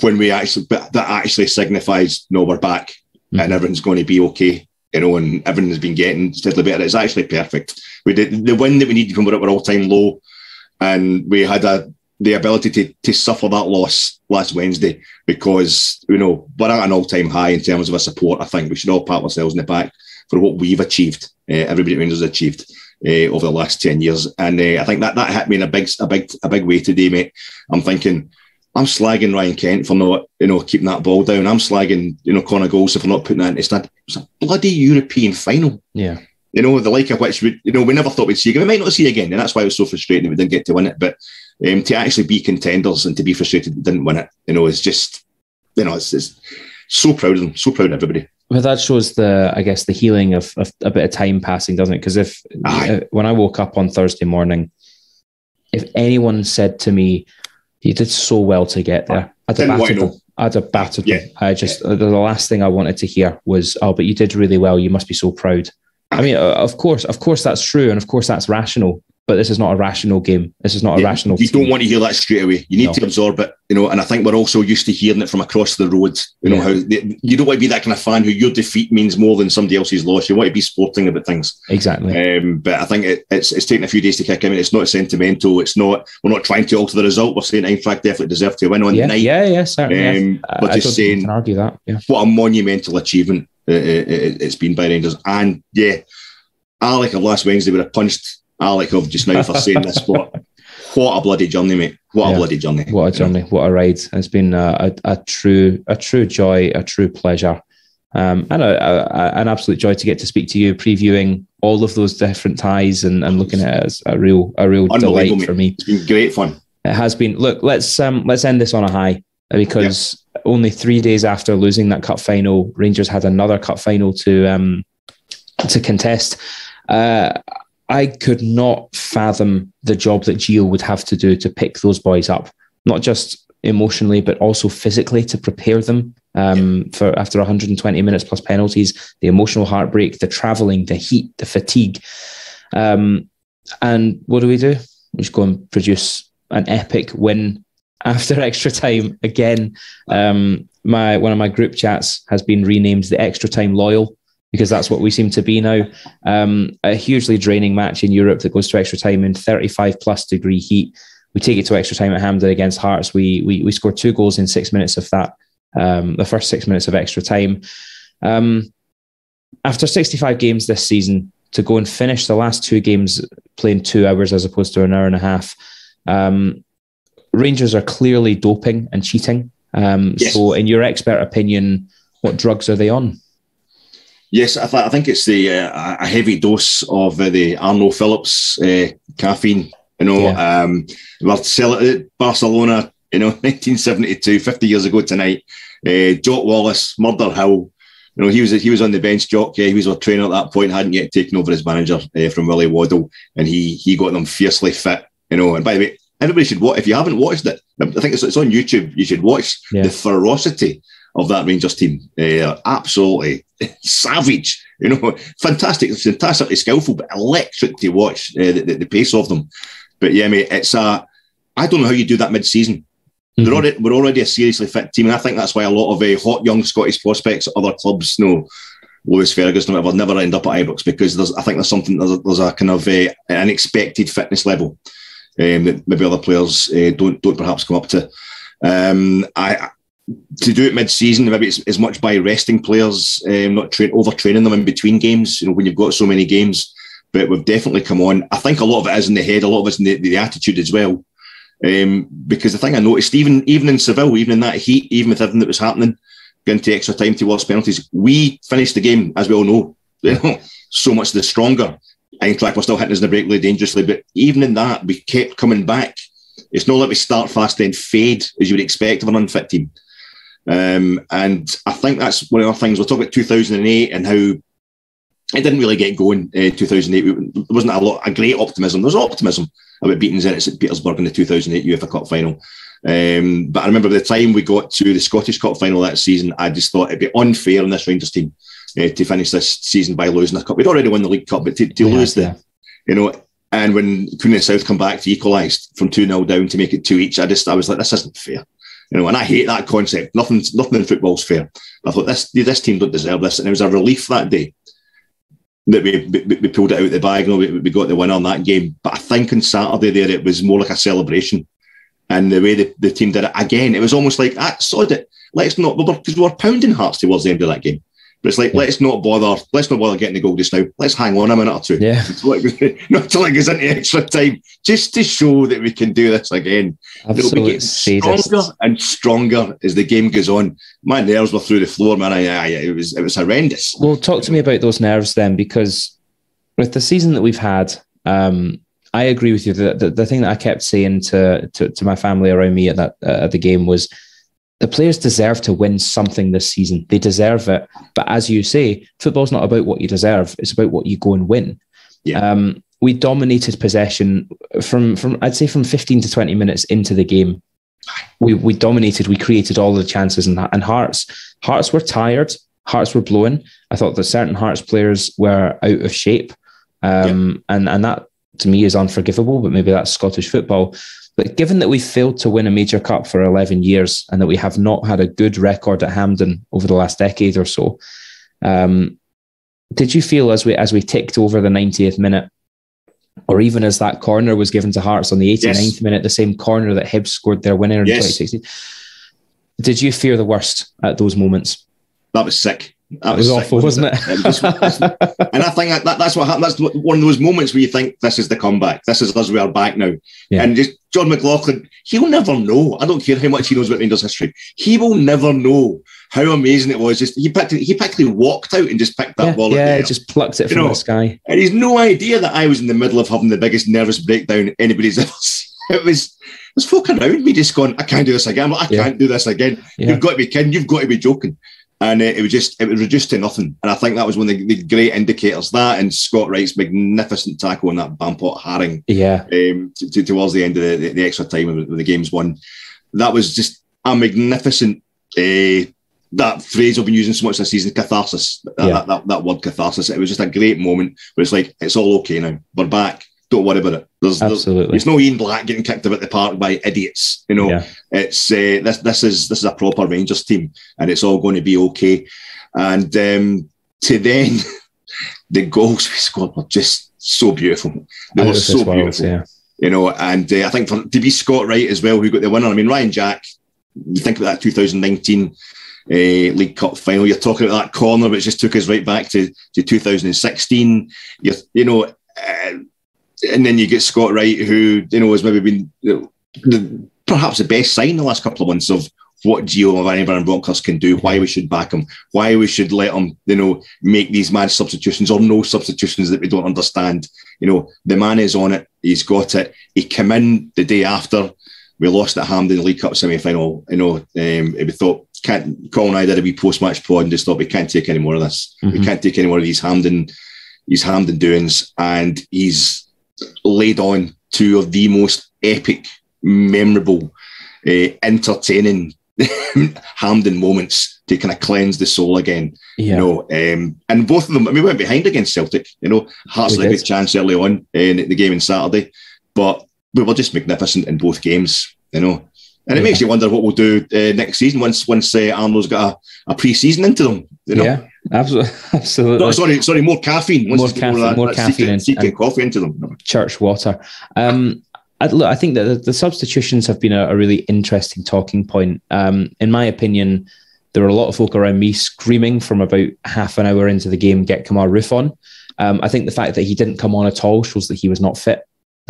B: when we actually, but that actually signifies no, we're back mm-hmm. and everything's going to be okay, you know, and everything has been getting steadily better. It's actually perfect. We did the win that we needed when we were at our all time low, and we had a the ability to, to suffer that loss last Wednesday because, you know, we're at an all time high in terms of our support. I think we should all pat ourselves in the back for what we've achieved, uh, everybody at Rangers has achieved uh, over the last 10 years. And uh, I think that, that hit me in a big, a big, a big way today, mate. I'm thinking, I'm slagging Ryan Kent for not, you know, keeping that ball down. I'm slagging, you know, Connor Goldson for not putting that in. It's, not, it's a bloody European final.
A: Yeah
B: you know, the like of which we, you know, we never thought we'd see again. We might not see again, and that's why it was so frustrating that we didn't get to win it. But um, to actually be contenders and to be frustrated we didn't win it, you know, is just, you know, it's, it's so proud of them, so proud of everybody.
A: Well, that shows the, I guess, the healing of, of a bit of time passing, doesn't it? Because if uh, when I woke up on Thursday morning, if anyone said to me, "You did so well to get there," I'd have battered. I'd have battered yeah. I just yeah. the last thing I wanted to hear was, "Oh, but you did really well. You must be so proud." I mean, of course, of course, that's true, and of course, that's rational. But this is not a rational game. This is not yeah, a rational.
B: You
A: team.
B: don't want to hear that straight away. You need no. to absorb it, you know. And I think we're also used to hearing it from across the road. You yeah. know how they, you don't want to be that kind of fan who your defeat means more than somebody else's loss. You want to be sporting about things.
A: Exactly.
B: Um, but I think it, it's it's taken a few days to kick in. It's not sentimental. It's not. We're not trying to alter the result. We're saying Eintracht definitely deserve to win on
A: yeah,
B: the night.
A: Yeah, yeah, certainly.
B: Um, We're just saying.
A: argue that. Yeah.
B: What a monumental achievement it, it, it's been by Rangers, and yeah Alec of last Wednesday would have punched Alec of just now for saying this. But what a bloody journey, mate! What yeah. a bloody journey!
A: What a journey! What a ride! It's been a, a, a true, a true joy, a true pleasure, um, and a, an absolute joy to get to speak to you, previewing all of those different ties and, and looking at it as a real, a real delight mate. for me.
B: It's been great fun.
A: It has been. Look, let's um, let's end this on a high because yep. only three days after losing that cup final, Rangers had another cup final to um, to contest. Uh, I could not fathom the job that Gio would have to do to pick those boys up, not just emotionally, but also physically to prepare them um, yeah. for after 120 minutes plus penalties, the emotional heartbreak, the traveling, the heat, the fatigue. Um, and what do we do? We just go and produce an epic win after extra time again. Um, my one of my group chats has been renamed the extra time loyal because that's what we seem to be now. Um, a hugely draining match in Europe that goes to extra time in 35 plus degree heat. We take it to extra time at Hampden against Hearts. We we, we scored two goals in six minutes of that. Um, the first six minutes of extra time. Um, after 65 games this season, to go and finish the last two games playing two hours as opposed to an hour and a half, um, Rangers are clearly doping and cheating. Um, yes. So, in your expert opinion, what drugs are they on?
B: Yes, I, th- I think it's the uh, a heavy dose of uh, the Arno Phillips uh, caffeine. You know, yeah. um, well, Barcelona, you know, 1972, 50 years ago tonight. Uh, Jock Wallace, Murder Hill. You know, he was he was on the bench. Jock, yeah, he was a trainer at that point, hadn't yet taken over as manager uh, from Willie Waddell, and he he got them fiercely fit. You know, and by the way, everybody should watch. If you haven't watched it, I think it's, it's on YouTube. You should watch yeah. the ferocity of that Rangers team. Uh, absolutely savage. You know, fantastic, fantastically skillful, but electric to watch uh, the, the, the, pace of them. But yeah, mate, it's a. I don't know how you do that mid-season. Mm-hmm. They're already, we're already a seriously fit team, and I think that's why a lot of uh, hot young Scottish prospects at other clubs, you know, Lewis Ferguson, whatever, never end up at Ibrox because there's, I think there's something, there's a, there's a kind of uh, an expected fitness level um, that maybe other players uh, don't don't perhaps come up to. Um, I to do it mid-season, maybe it's as much by resting players, um, not train, overtraining them in between games. You know, when you've got so many games, but we've definitely come on. I think a lot of it is in the head, a lot of it's in the, the attitude as well. Um, because the thing I noticed, even even in Seville, even in that heat, even with everything that was happening, going to extra time to towards penalties, we finished the game as we all know. You know, so much the stronger. Eintracht were still hitting us in the break really dangerously, but even in that, we kept coming back. It's not like we start fast then fade as you would expect of an unfit team. Um, and I think that's one of the things we'll talk about 2008 and how it didn't really get going in 2008. There wasn't a lot, a great optimism. There was optimism about beating Zenit St. Petersburg in the 2008 UEFA Cup final. Um, but I remember by the time we got to the Scottish Cup final that season, I just thought it'd be unfair on this Rangers team uh, to finish this season by losing the cup. We'd already won the League Cup, but to, to yeah, lose the, you know, and when Queen of the South come back to equalise from 2 0 down to make it 2 each, I just, I was like, this isn't fair. You know, and I hate that concept. Nothing, nothing in football's fair. I thought this, this team don't deserve this, and it was a relief that day that we, we, we pulled it out of the bag. Know, we, we got the win on that game. But I think on Saturday there, it was more like a celebration, and the way the, the team did it again, it was almost like ah, sod it. Let's not because we were pounding hearts towards the end of that game. But it's like, yeah. let's not bother. Let's not bother getting the goal just now. Let's hang on a minute or two.
A: Yeah.
B: not until it goes into extra time, just to show that we can do this again. Be stronger and stronger as the game goes on. My nerves were through the floor, man. I, I, it was it was horrendous.
A: Well, talk to me about those nerves then, because with the season that we've had, um, I agree with you. The, the, the, thing that I kept saying to, to, to my family around me at that uh, at the game was the players deserve to win something this season. They deserve it. But as you say, football's not about what you deserve, it's about what you go and win. Yeah. Um, we dominated possession from, from I'd say from 15 to 20 minutes into the game. We, we dominated, we created all the chances and, and Hearts. Hearts were tired, Hearts were blowing. I thought that certain Hearts players were out of shape. Um, yeah. and, and that to me is unforgivable, but maybe that's Scottish football. But given that we failed to win a major cup for 11 years and that we have not had a good record at Hampden over the last decade or so, um, did you feel as we as we ticked over the 90th minute, or even as that corner was given to Hearts on the 89th yes. minute, the same corner that Hibs scored their winner in yes. 2016, did you fear the worst at those moments?
B: That was sick.
A: That was, was awful, wasn't it?
B: it? and I think that, that's what happened. That's one of those moments where you think this is the comeback. This is us. We are back now. Yeah. And just Jon McLaughlin, he'll never know. I don't care how much he knows about Rangers history. He will never know how amazing it was. Just he picked, he practically walked out and just picked that
A: yeah,
B: ball.
A: Yeah, just plucked it you from know? the sky.
B: And he's no idea that I was in the middle of having the biggest nervous breakdown anybody's ever seen. It was there's folk around me just going, I can't do this again. I yeah. can't do this again. You've got to be kidding. You've got to be joking and it, it, was just it was reduced to nothing. And I think that was one of the, the great indicators. That and Scott Wright's magnificent tackle on that Bampot Haring,
A: yeah,
B: um, to, to, towards the end of the, the, the extra time when the game's won. That was just a magnificent. Uh, that phrase I've been using so much this season, catharsis. That, yeah. that, that, that word catharsis. It was just a great moment where it's like it's all okay now. We're back. Don't worry about it. There's,
A: Absolutely.
B: There's, there's no Ian Black getting kicked about the park by idiots. You know,
A: Yeah.
B: it's uh, this this is this is a proper Rangers team, and it's all going to be okay. And um, to then, the goals we scored were just so beautiful. They were so beautiful
A: yeah.
B: you know, and uh, I think for, to be Scott Wright as well, who got the winner. I mean, Ryan Jack, you think about that 2019 uh, League Cup final, you're talking about that corner which just took us right back to, to 2016. You're, you know, uh, and then you get Scott Wright, who, you know, has maybe been you know, the, perhaps the best sign the last couple of months of what Gio Van Van Bronckhorst can do, why we should back him, why we should let him, you know, make these mad substitutions or no substitutions that we don't understand. You know, the man is on it. He's got it. He came in the day after we lost at Hampden the League Cup semi-final. You know, um, we thought, can't, Colin and I did a wee post-match pod and just thought we can't take any more of this. We
A: Mhm.
B: can't take any more of these Hampden, these Hampden doings. And he's laid on two of the most epic, memorable, uh, entertaining Hampden moments to kind of cleanse the soul again.
A: Yeah.
B: You know, um, and both of them, I mean, we went behind against Celtic. You know, Hearts had a good chance early on in the game on Saturday, but we were just magnificent in both games. You know, and it
A: Yeah.
B: makes you wonder what we'll do uh, next season once once uh, Arnold's got a, a pre-season into them. You know,
A: Yeah. Absolutely. Absolutely.
B: no, sorry, sorry, more caffeine. Once
A: More caffeine-
B: that-
A: more
B: that
A: caffeine and- and-
B: coffee into them.
A: church water. Um, I, look, I think that the, the substitutions have been a, a really interesting talking point. Um, in my opinion, there were a lot of folk around me screaming from about half an hour into the game, get Kemar Roofe on. Um, I think the fact that he didn't come on at all shows that he was not fit.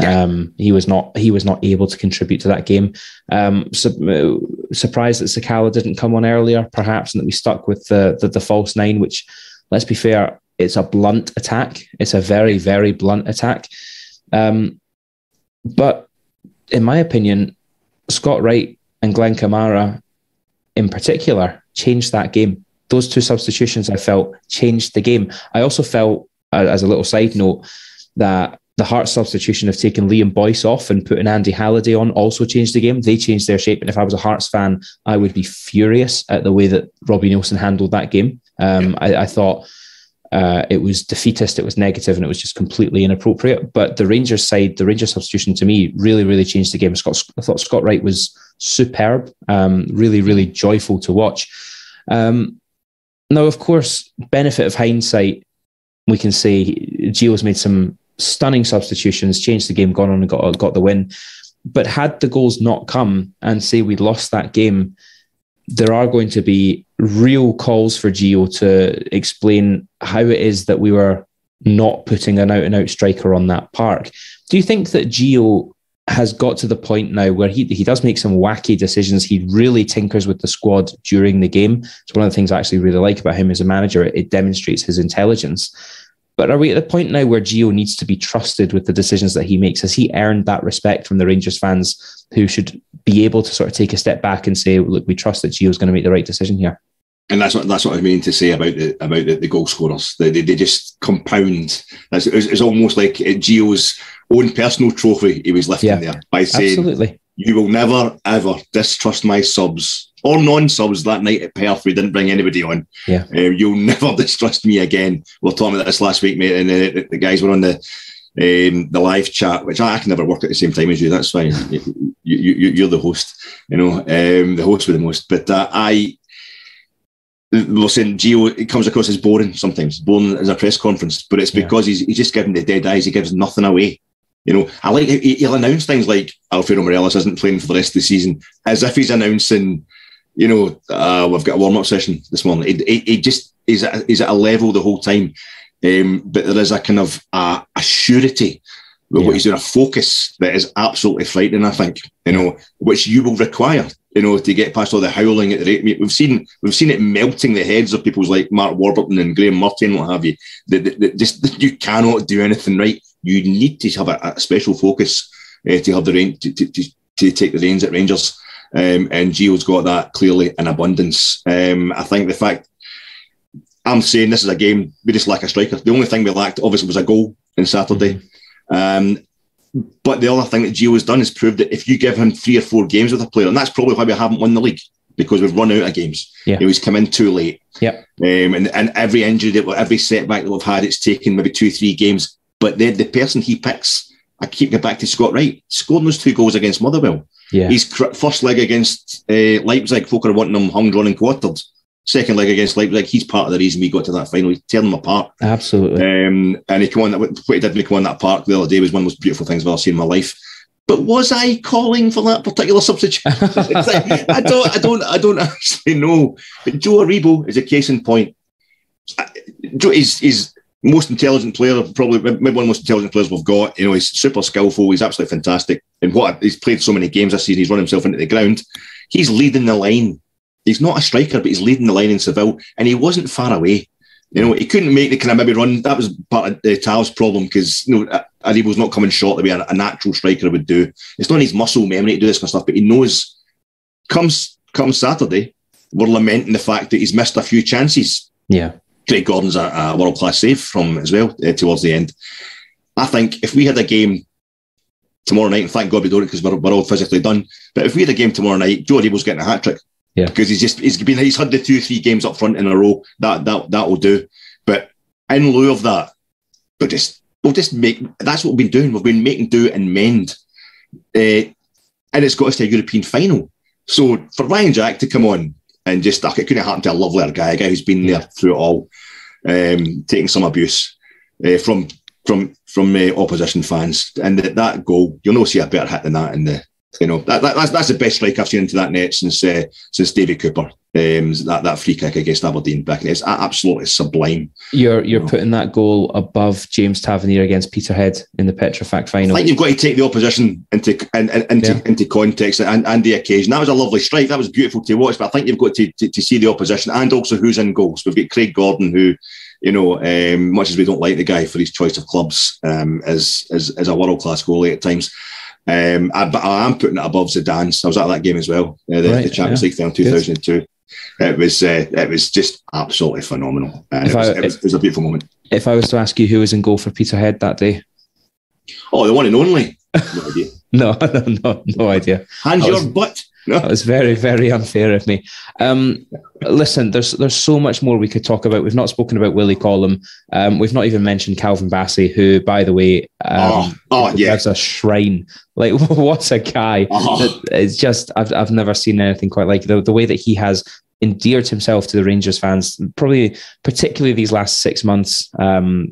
A: Um, he was not he was not able to contribute to that game. Um, su- uh, surprised that Sakala didn't come on earlier, perhaps, and that we stuck with the, the the false nine. Which, let's be fair, it's a blunt attack. It's a very very blunt attack. Um, but in my opinion, Scott Wright and Glenn Kamara, in particular, changed that game. Those two substitutions, I felt, changed the game. I also felt, uh, as a little side note, that the Hearts substitution of taking Liam Boyce off and putting Andy Halliday on also changed the game. They changed their shape. And if I was a Hearts fan, I would be furious at the way that Robbie Neilson handled that game. Um, I, I thought uh, it was defeatist, it was negative, and it was just completely inappropriate. But the Rangers side, the Rangers substitution to me really, really changed the game. Scott, I thought Scott Wright was superb, um, really, really joyful to watch. Um, now, of course, benefit of hindsight, we can say Gio's made some stunning substitutions, changed the game, gone on and got got the win. But had the goals not come and say we'd lost that game, there are going to be real calls for Gio to explain how it is that we were not putting an out and out striker on that park. Do you think that Gio has got to the point now where he he does make some wacky decisions? He really tinkers with the squad during the game. It's one of the things I actually really like about him as a manager. It demonstrates his intelligence. But are we at the point now where Gio needs to be trusted with the decisions that he makes? Has he earned that respect from the Rangers fans who should be able to sort of take a step back and say, look, we trust that Gio's going to make the right decision here?
B: And that's what that's what I mean to say about the about the, the goal scorers. They, they, they just compound. It's, it's, it's almost like Gio's own personal trophy he was lifting
A: Yeah,
B: there by saying,
A: Absolutely.
B: "You will never ever distrust my subs or non-subs." That night at Perth, we didn't bring anybody on.
A: Yeah.
B: Um, you'll never distrust me again. We were talking about this last week, mate, and uh, the, guys were on the um, the live chat, which I, I can never work at the same time as you. That's fine. you, you, you, you're the host, you know, um, the host with the most. But uh, I, we're saying Gio, it comes across as boring sometimes, boring as a press conference, but it's
A: Yeah.
B: because he's, he's just giving the dead eyes. He gives nothing away. You know, I like he, he'll announce things like Alfredo Morelos isn't playing for the rest of the season, as if he's announcing, you know, uh, we've got a warm up session this morning. He, he, he just is at, he's at a level the whole time, um, but there is a kind of a, a surety with
A: Yeah.
B: what he's doing, a focus that is absolutely frightening. I think you know, which you will require, you know, to get past all the howling at the rate. We've seen we've seen it melting the heads of people's like Mark Warburton and Graeme Murty and what have you. That, just you cannot do anything right. You need to have a, a special focus uh, to have the rein to, to, to, to take the reins at Rangers. Um, and Gio's got that clearly in abundance. Um, I think the fact I'm saying this is a game we just lack a striker. The only thing we lacked obviously was a goal on Saturday. Um, but the other thing that Gio has done is proved that if you give him three or four games with a player, and that's probably why we haven't won the league because we've run out of games.
A: Yeah.
B: You know, he's come in too late.
A: Yep.
B: Um, and, and every injury that every setback that we've had, it's taken maybe two, three games. But then the person he picks I keep going back to Scott Wright, scoring those two goals against Motherwell.
A: Yeah.
B: His first leg against uh, Leipzig, folk are wanting him hung, drawn, and quartered. Second leg against Leipzig, he's part of the reason we got to that final. He teared them apart.
A: Absolutely.
B: Um, and he came on, that what he did when he came on that park the other day was one of the most beautiful things I've ever seen in my life. But was I calling for that particular substitution? I don't, I don't, I don't actually know. But Joe Aribo is a case in point. Joe is is most intelligent player, probably maybe one of the most intelligent players we've got. You know, he's super skillful. He's absolutely fantastic. And what he's played so many games this season, he's run himself into the ground. He's leading the line. He's not a striker, but he's leading the line in Seville, and he wasn't far away. You know, he couldn't make the kind of maybe run. That was part of uh, Tal's problem because you know Aribo's not coming short the way a, a, natural striker would do. It's not his muscle memory to do this kind of stuff, but he knows. Comes comes Saturday, we're lamenting the fact that he's missed a few chances.
A: Yeah,
B: Craig Gordon's a, a world class save from as well uh, towards the end. I think if we had a game tomorrow night, and thank God we don't because we're, we're all physically done. But if we had a game tomorrow night, Joe Aribo's getting a hat trick.
A: Yeah,
B: because he's just he's been he's had the two three games up front in a row. That that that will do. But in lieu of that, we'll just we'll just make that's what we've been doing. We've been making do and mend, uh, and it's got us to a European final. So for Ryan Jack to come on and just it couldn't happen to a lovelier guy, a guy who's been there through it all, um, taking some abuse uh, from from from uh, opposition fans, and that, that goal you'll not see a better hit than that in the you know that, that, that's that's the best strike I've seen into that net since uh, since David Cooper. Um, that that free kick against Aberdeen back in it's absolutely sublime.
A: You're you're putting that goal above James Tavernier against Peterhead in the Petrofac final.
B: I think you've got to take the opposition into and, and, into yeah. into context and, and the occasion. That was a lovely strike. That was beautiful to watch. But I think you've got to, to, to see the opposition and also who's in goals. We've got Craig Gordon who you know, um, much as we don't like the guy for his choice of clubs, um, as as, as a world class goalie at times. Um, I, but I am putting it above Zidane's. I was at that game as well, uh, the, right, the, Champions yeah. League in 2002. It was uh, it was just absolutely phenomenal. Uh, it, was, I, it, was, it, was, a beautiful moment.
A: If I was to ask you who was in goal for Peterhead that day,
B: oh, the one and only. No idea.
A: no, no, no, no idea.
B: Hands your butt.
A: No. That was very, very unfair of me. Um, listen, there's there's so much more we could talk about. We've not spoken about Willie Collum. Um, we've not even mentioned Calvin Bassey, who, by the way, um,
B: oh, oh yeah,
A: a shrine. Like, what's a guy? Oh. It's just I've I've never seen anything quite like the the way that he has endeared himself to the Rangers fans, probably particularly these last six months, um,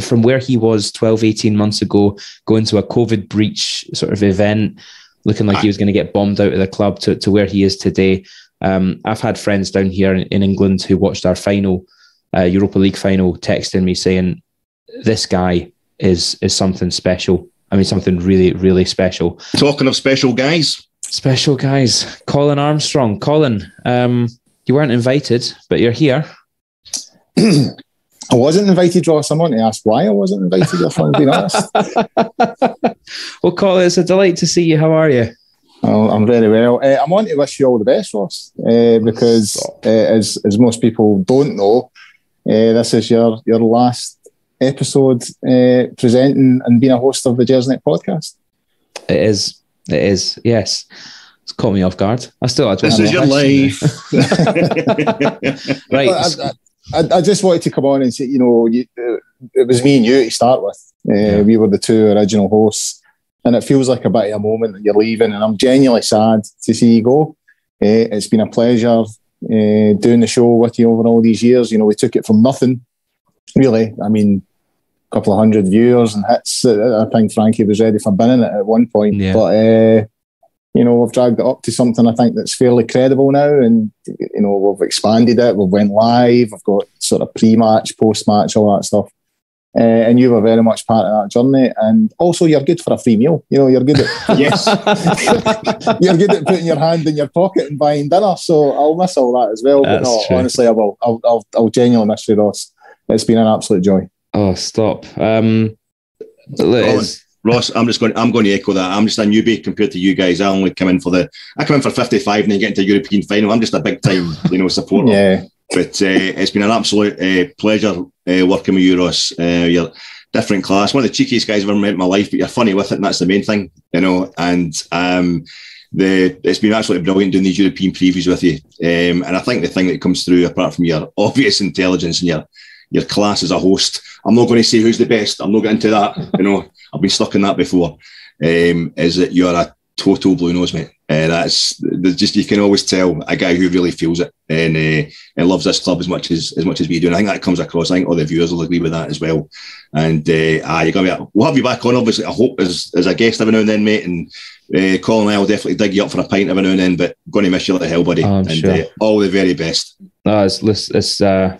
A: from where he was 12, 18 months ago, going to a COVID breach sort of event looking like he was going to get bombed out of the club to, to where he is today. Um, I've had friends down here in, in, England who watched our final, uh, Europa League final, texting me saying, "This guy is is something special. I mean, something really, really special."
B: Talking of special guys,
A: special guys, Colin Armstrong. Colin, um, you weren't invited, but you're here.
D: I wasn't invited, Ross. I'm going to ask why I wasn't invited, if I'm being honest.
A: well, Colin, it's a delight to see you. How are you?
D: Oh, I'm very well. Uh, I'm on to wish you all the best, Ross, uh, because uh, as as most people don't know, uh, this is your your last episode uh, presenting and being a host of the Gersnet podcast.
A: It is. It is. Yes. It's caught me off guard. I still. had.
B: This is your life.
A: right.
D: I, I, I, just wanted to come on and say, you know, you, uh, it was me and you to start with. Uh, yeah. We were the two original hosts, and it feels like a bit of a moment that you're leaving. And I'm genuinely sad to see you go. Uh, it's been a pleasure uh, doing the show with you over all these years. You know, we took it from nothing, really. I mean, a couple of hundred viewers and hits. I think Frankie was ready for binning it at one point, yeah. but uh, you know, we've dragged it up to something I think that's fairly credible now, and you know, we've expanded it. We've went live. We've got sort of pre-match, post-match, all that stuff. Uh, and you were very much part of that journey. And also, you're good for a free meal. You know, you're good at
B: yes,
D: you're good at putting your hand in your pocket and buying dinner. So I'll miss all that as well. That's but no, true. honestly, I will. I'll, I'll, I'll genuinely miss you, Ross. It's been an absolute joy.
A: Oh, stop. Um,
B: Ross, I'm just going. I'm going to echo that. I'm just a newbie compared to you guys. I only come in for the. I come in for 55 and then get into European final. I'm just a big time, you know, supporter.
D: yeah.
B: But uh, it's been an absolute uh, pleasure uh, working with you, Ross. Uh, you're different class, one of the cheekiest guys I've ever met in my life. But you're funny with it, and that's the main thing, you know. And um, the it's been absolutely brilliant doing these European previews with you. Um, and I think the thing that comes through, apart from your obvious intelligence and your your class as a host. I'm not going to say who's the best. I'm not getting into that. You know, I've been stuck in that before. Um, is that you're a total blue nose, mate. Uh, that's just you can always tell a guy who really feels it and uh, and loves this club as much as as much as we do. And I think that comes across. I think all the viewers will agree with that as well. And uh, ah, you're gonna be. We'll have you back on, obviously. I hope as as a guest every now and then, mate. And uh, Colin and I will definitely dig you up for a pint every now and then. But going to miss you like hell, buddy.
A: Oh,
B: and
A: sure.
B: uh, all the very best.
A: No, it's it's uh,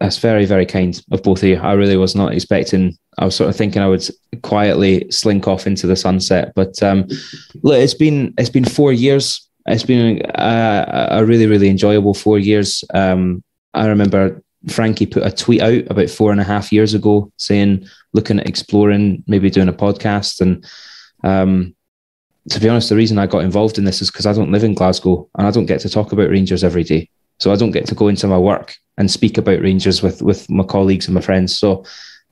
A: that's very very kind of both of you. I really was not expecting. I was sort of thinking I would quietly slink off into the sunset, but um, look, it's been it's been four years. It's been a, a really really enjoyable four years. Um, I remember Frankie put a tweet out about four and a half years ago saying looking at exploring maybe doing a podcast and um, to be honest, the reason I got involved in this is because I don't live in Glasgow and I don't get to talk about Rangers every day. So I don't get to go into my work and speak about Rangers with with my colleagues and my friends. So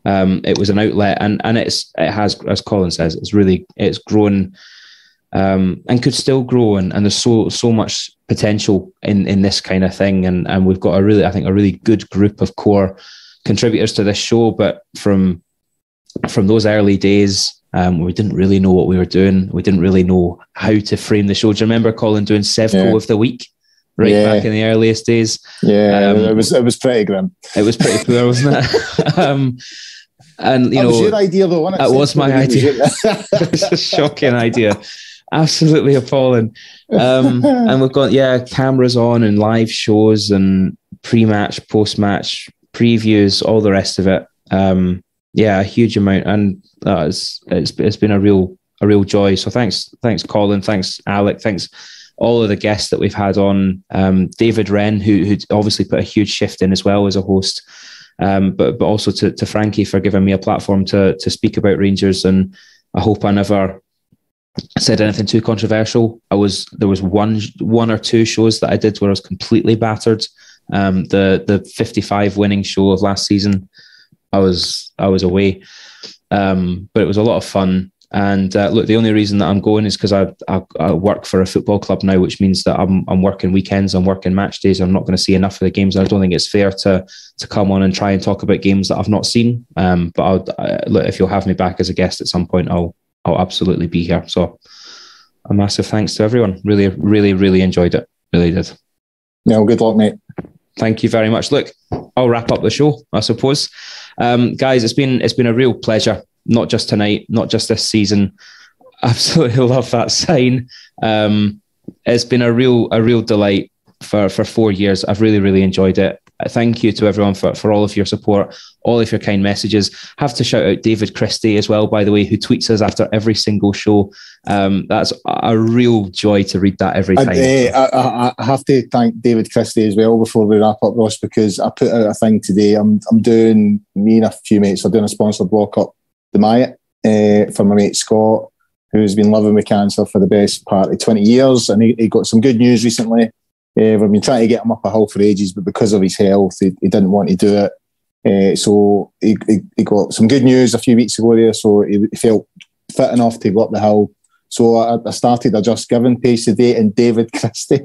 A: um, it was an outlet, and and it's it has, as Colin says, it's really it's grown um, and could still grow, and, and there's so so much potential in in this kind of thing, and and we've got a really I think a really good group of core contributors to this show. But from from those early days, um, we didn't really know what we were doing. We didn't really know how to frame the show. Do you remember Colin doing Sevco
D: Yeah.
A: of the week? Right
D: Yeah.
A: back in the earliest days.
D: Yeah,
A: Um,
D: it was it was pretty grim.
A: It was pretty poor, wasn't it? um, and you
D: that
A: know,
D: was your idea, though. wasn't it?
A: that was my idea.
D: your-
A: it's a shocking idea. Absolutely appalling. Um, and we've got yeah, cameras on and live shows and pre-match, post-match previews, all the rest of it. Um, yeah, a huge amount, and uh, it's, it's it's been a real a real joy. So thanks, thanks, Colin, thanks, Alec, thanks all of the guests that we've had on. Um, David Wren, who who obviously put a huge shift in as well as a host. Um, but but also to, to Frankie for giving me a platform to to speak about Rangers, and I hope I never said anything too controversial. I was there was one one or two shows that I did where I was completely battered. Um, the the 55 winning show of last season, I was I was away, um, but it was a lot of fun. And uh, look, the only reason that I'm going is because I, I I work for a football club now, which means that I'm I'm working weekends, I'm working match days. I'm not going to see enough of the games. I don't think it's fair to to come on and try and talk about games that I've not seen. Um, but I'll, uh, look, if you'll have me back as a guest at some point, I'll I'll absolutely be here. So a massive thanks to everyone. Really, really, really enjoyed it. Really did.
D: Yeah, well, good luck, mate.
A: Thank you very much. Look, I'll wrap up the show, I suppose. Um, guys, it's been it's been a real pleasure. Not just tonight, not just this season. Absolutely love that sign. Um, it's been a real a real delight for for four years. I've really really enjoyed it. Thank you to everyone for, for all of your support, all of your kind messages. Have to shout out David Christie as well, by the way, who tweets us after every single show. Um, that's a real joy to read that every time.
D: I, uh, I, I- I have to thank David Christie as well before we wrap up, Ross, because I put out a thing today. I'm I'm doing me and a few mates are doing a sponsored walk up the Myatt uh, for my mate Scott, who's been living with cancer for the best part of 20 years, and he, he got some good news recently. Uh, we've been trying to get him up a hill for ages, but because of his health, he, he didn't want to do it. Uh, so he, he, he got some good news a few weeks ago there, so he, he felt fit enough to go up the hill. So I, I started a Just Giving page today, and David Christie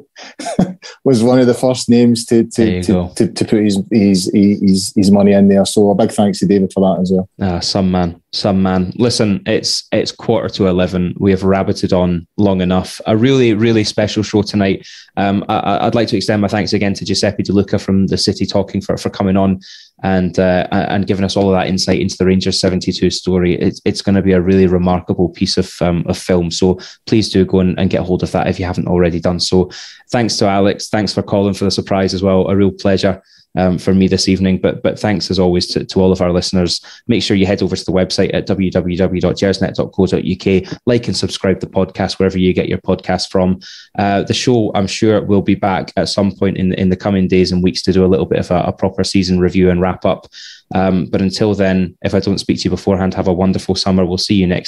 D: was one of the first names to to, to, to, to put his, his his his money in there. So a big thanks to David for that as well.
A: Ah, some man, some man. Listen, it's it's quarter to eleven. We have rabbited on long enough. A really, really special show tonight. Um, I- I, I'd like to extend my thanks again to Giuseppe De Luca from the City Talking for for coming on and uh, and giving us all of that insight into the seventy two story. It's it's going to be a really remarkable piece of um, of film. So please do go and, and get hold of that if you haven't already done so. Thanks to Alec. Thanks for calling for the surprise as well. A real pleasure um, for me this evening. But but thanks as always to, to all of our listeners. Make sure you head over to the website at www.gersnet.co.uk. Like and subscribe the podcast wherever you get your podcast from. Uh, the show, I'm sure, will be back at some point in in the coming days and weeks to do a little bit of a, a proper season review and wrap up. Um, but until then, if I don't speak to you beforehand, have a wonderful summer. We'll see you next.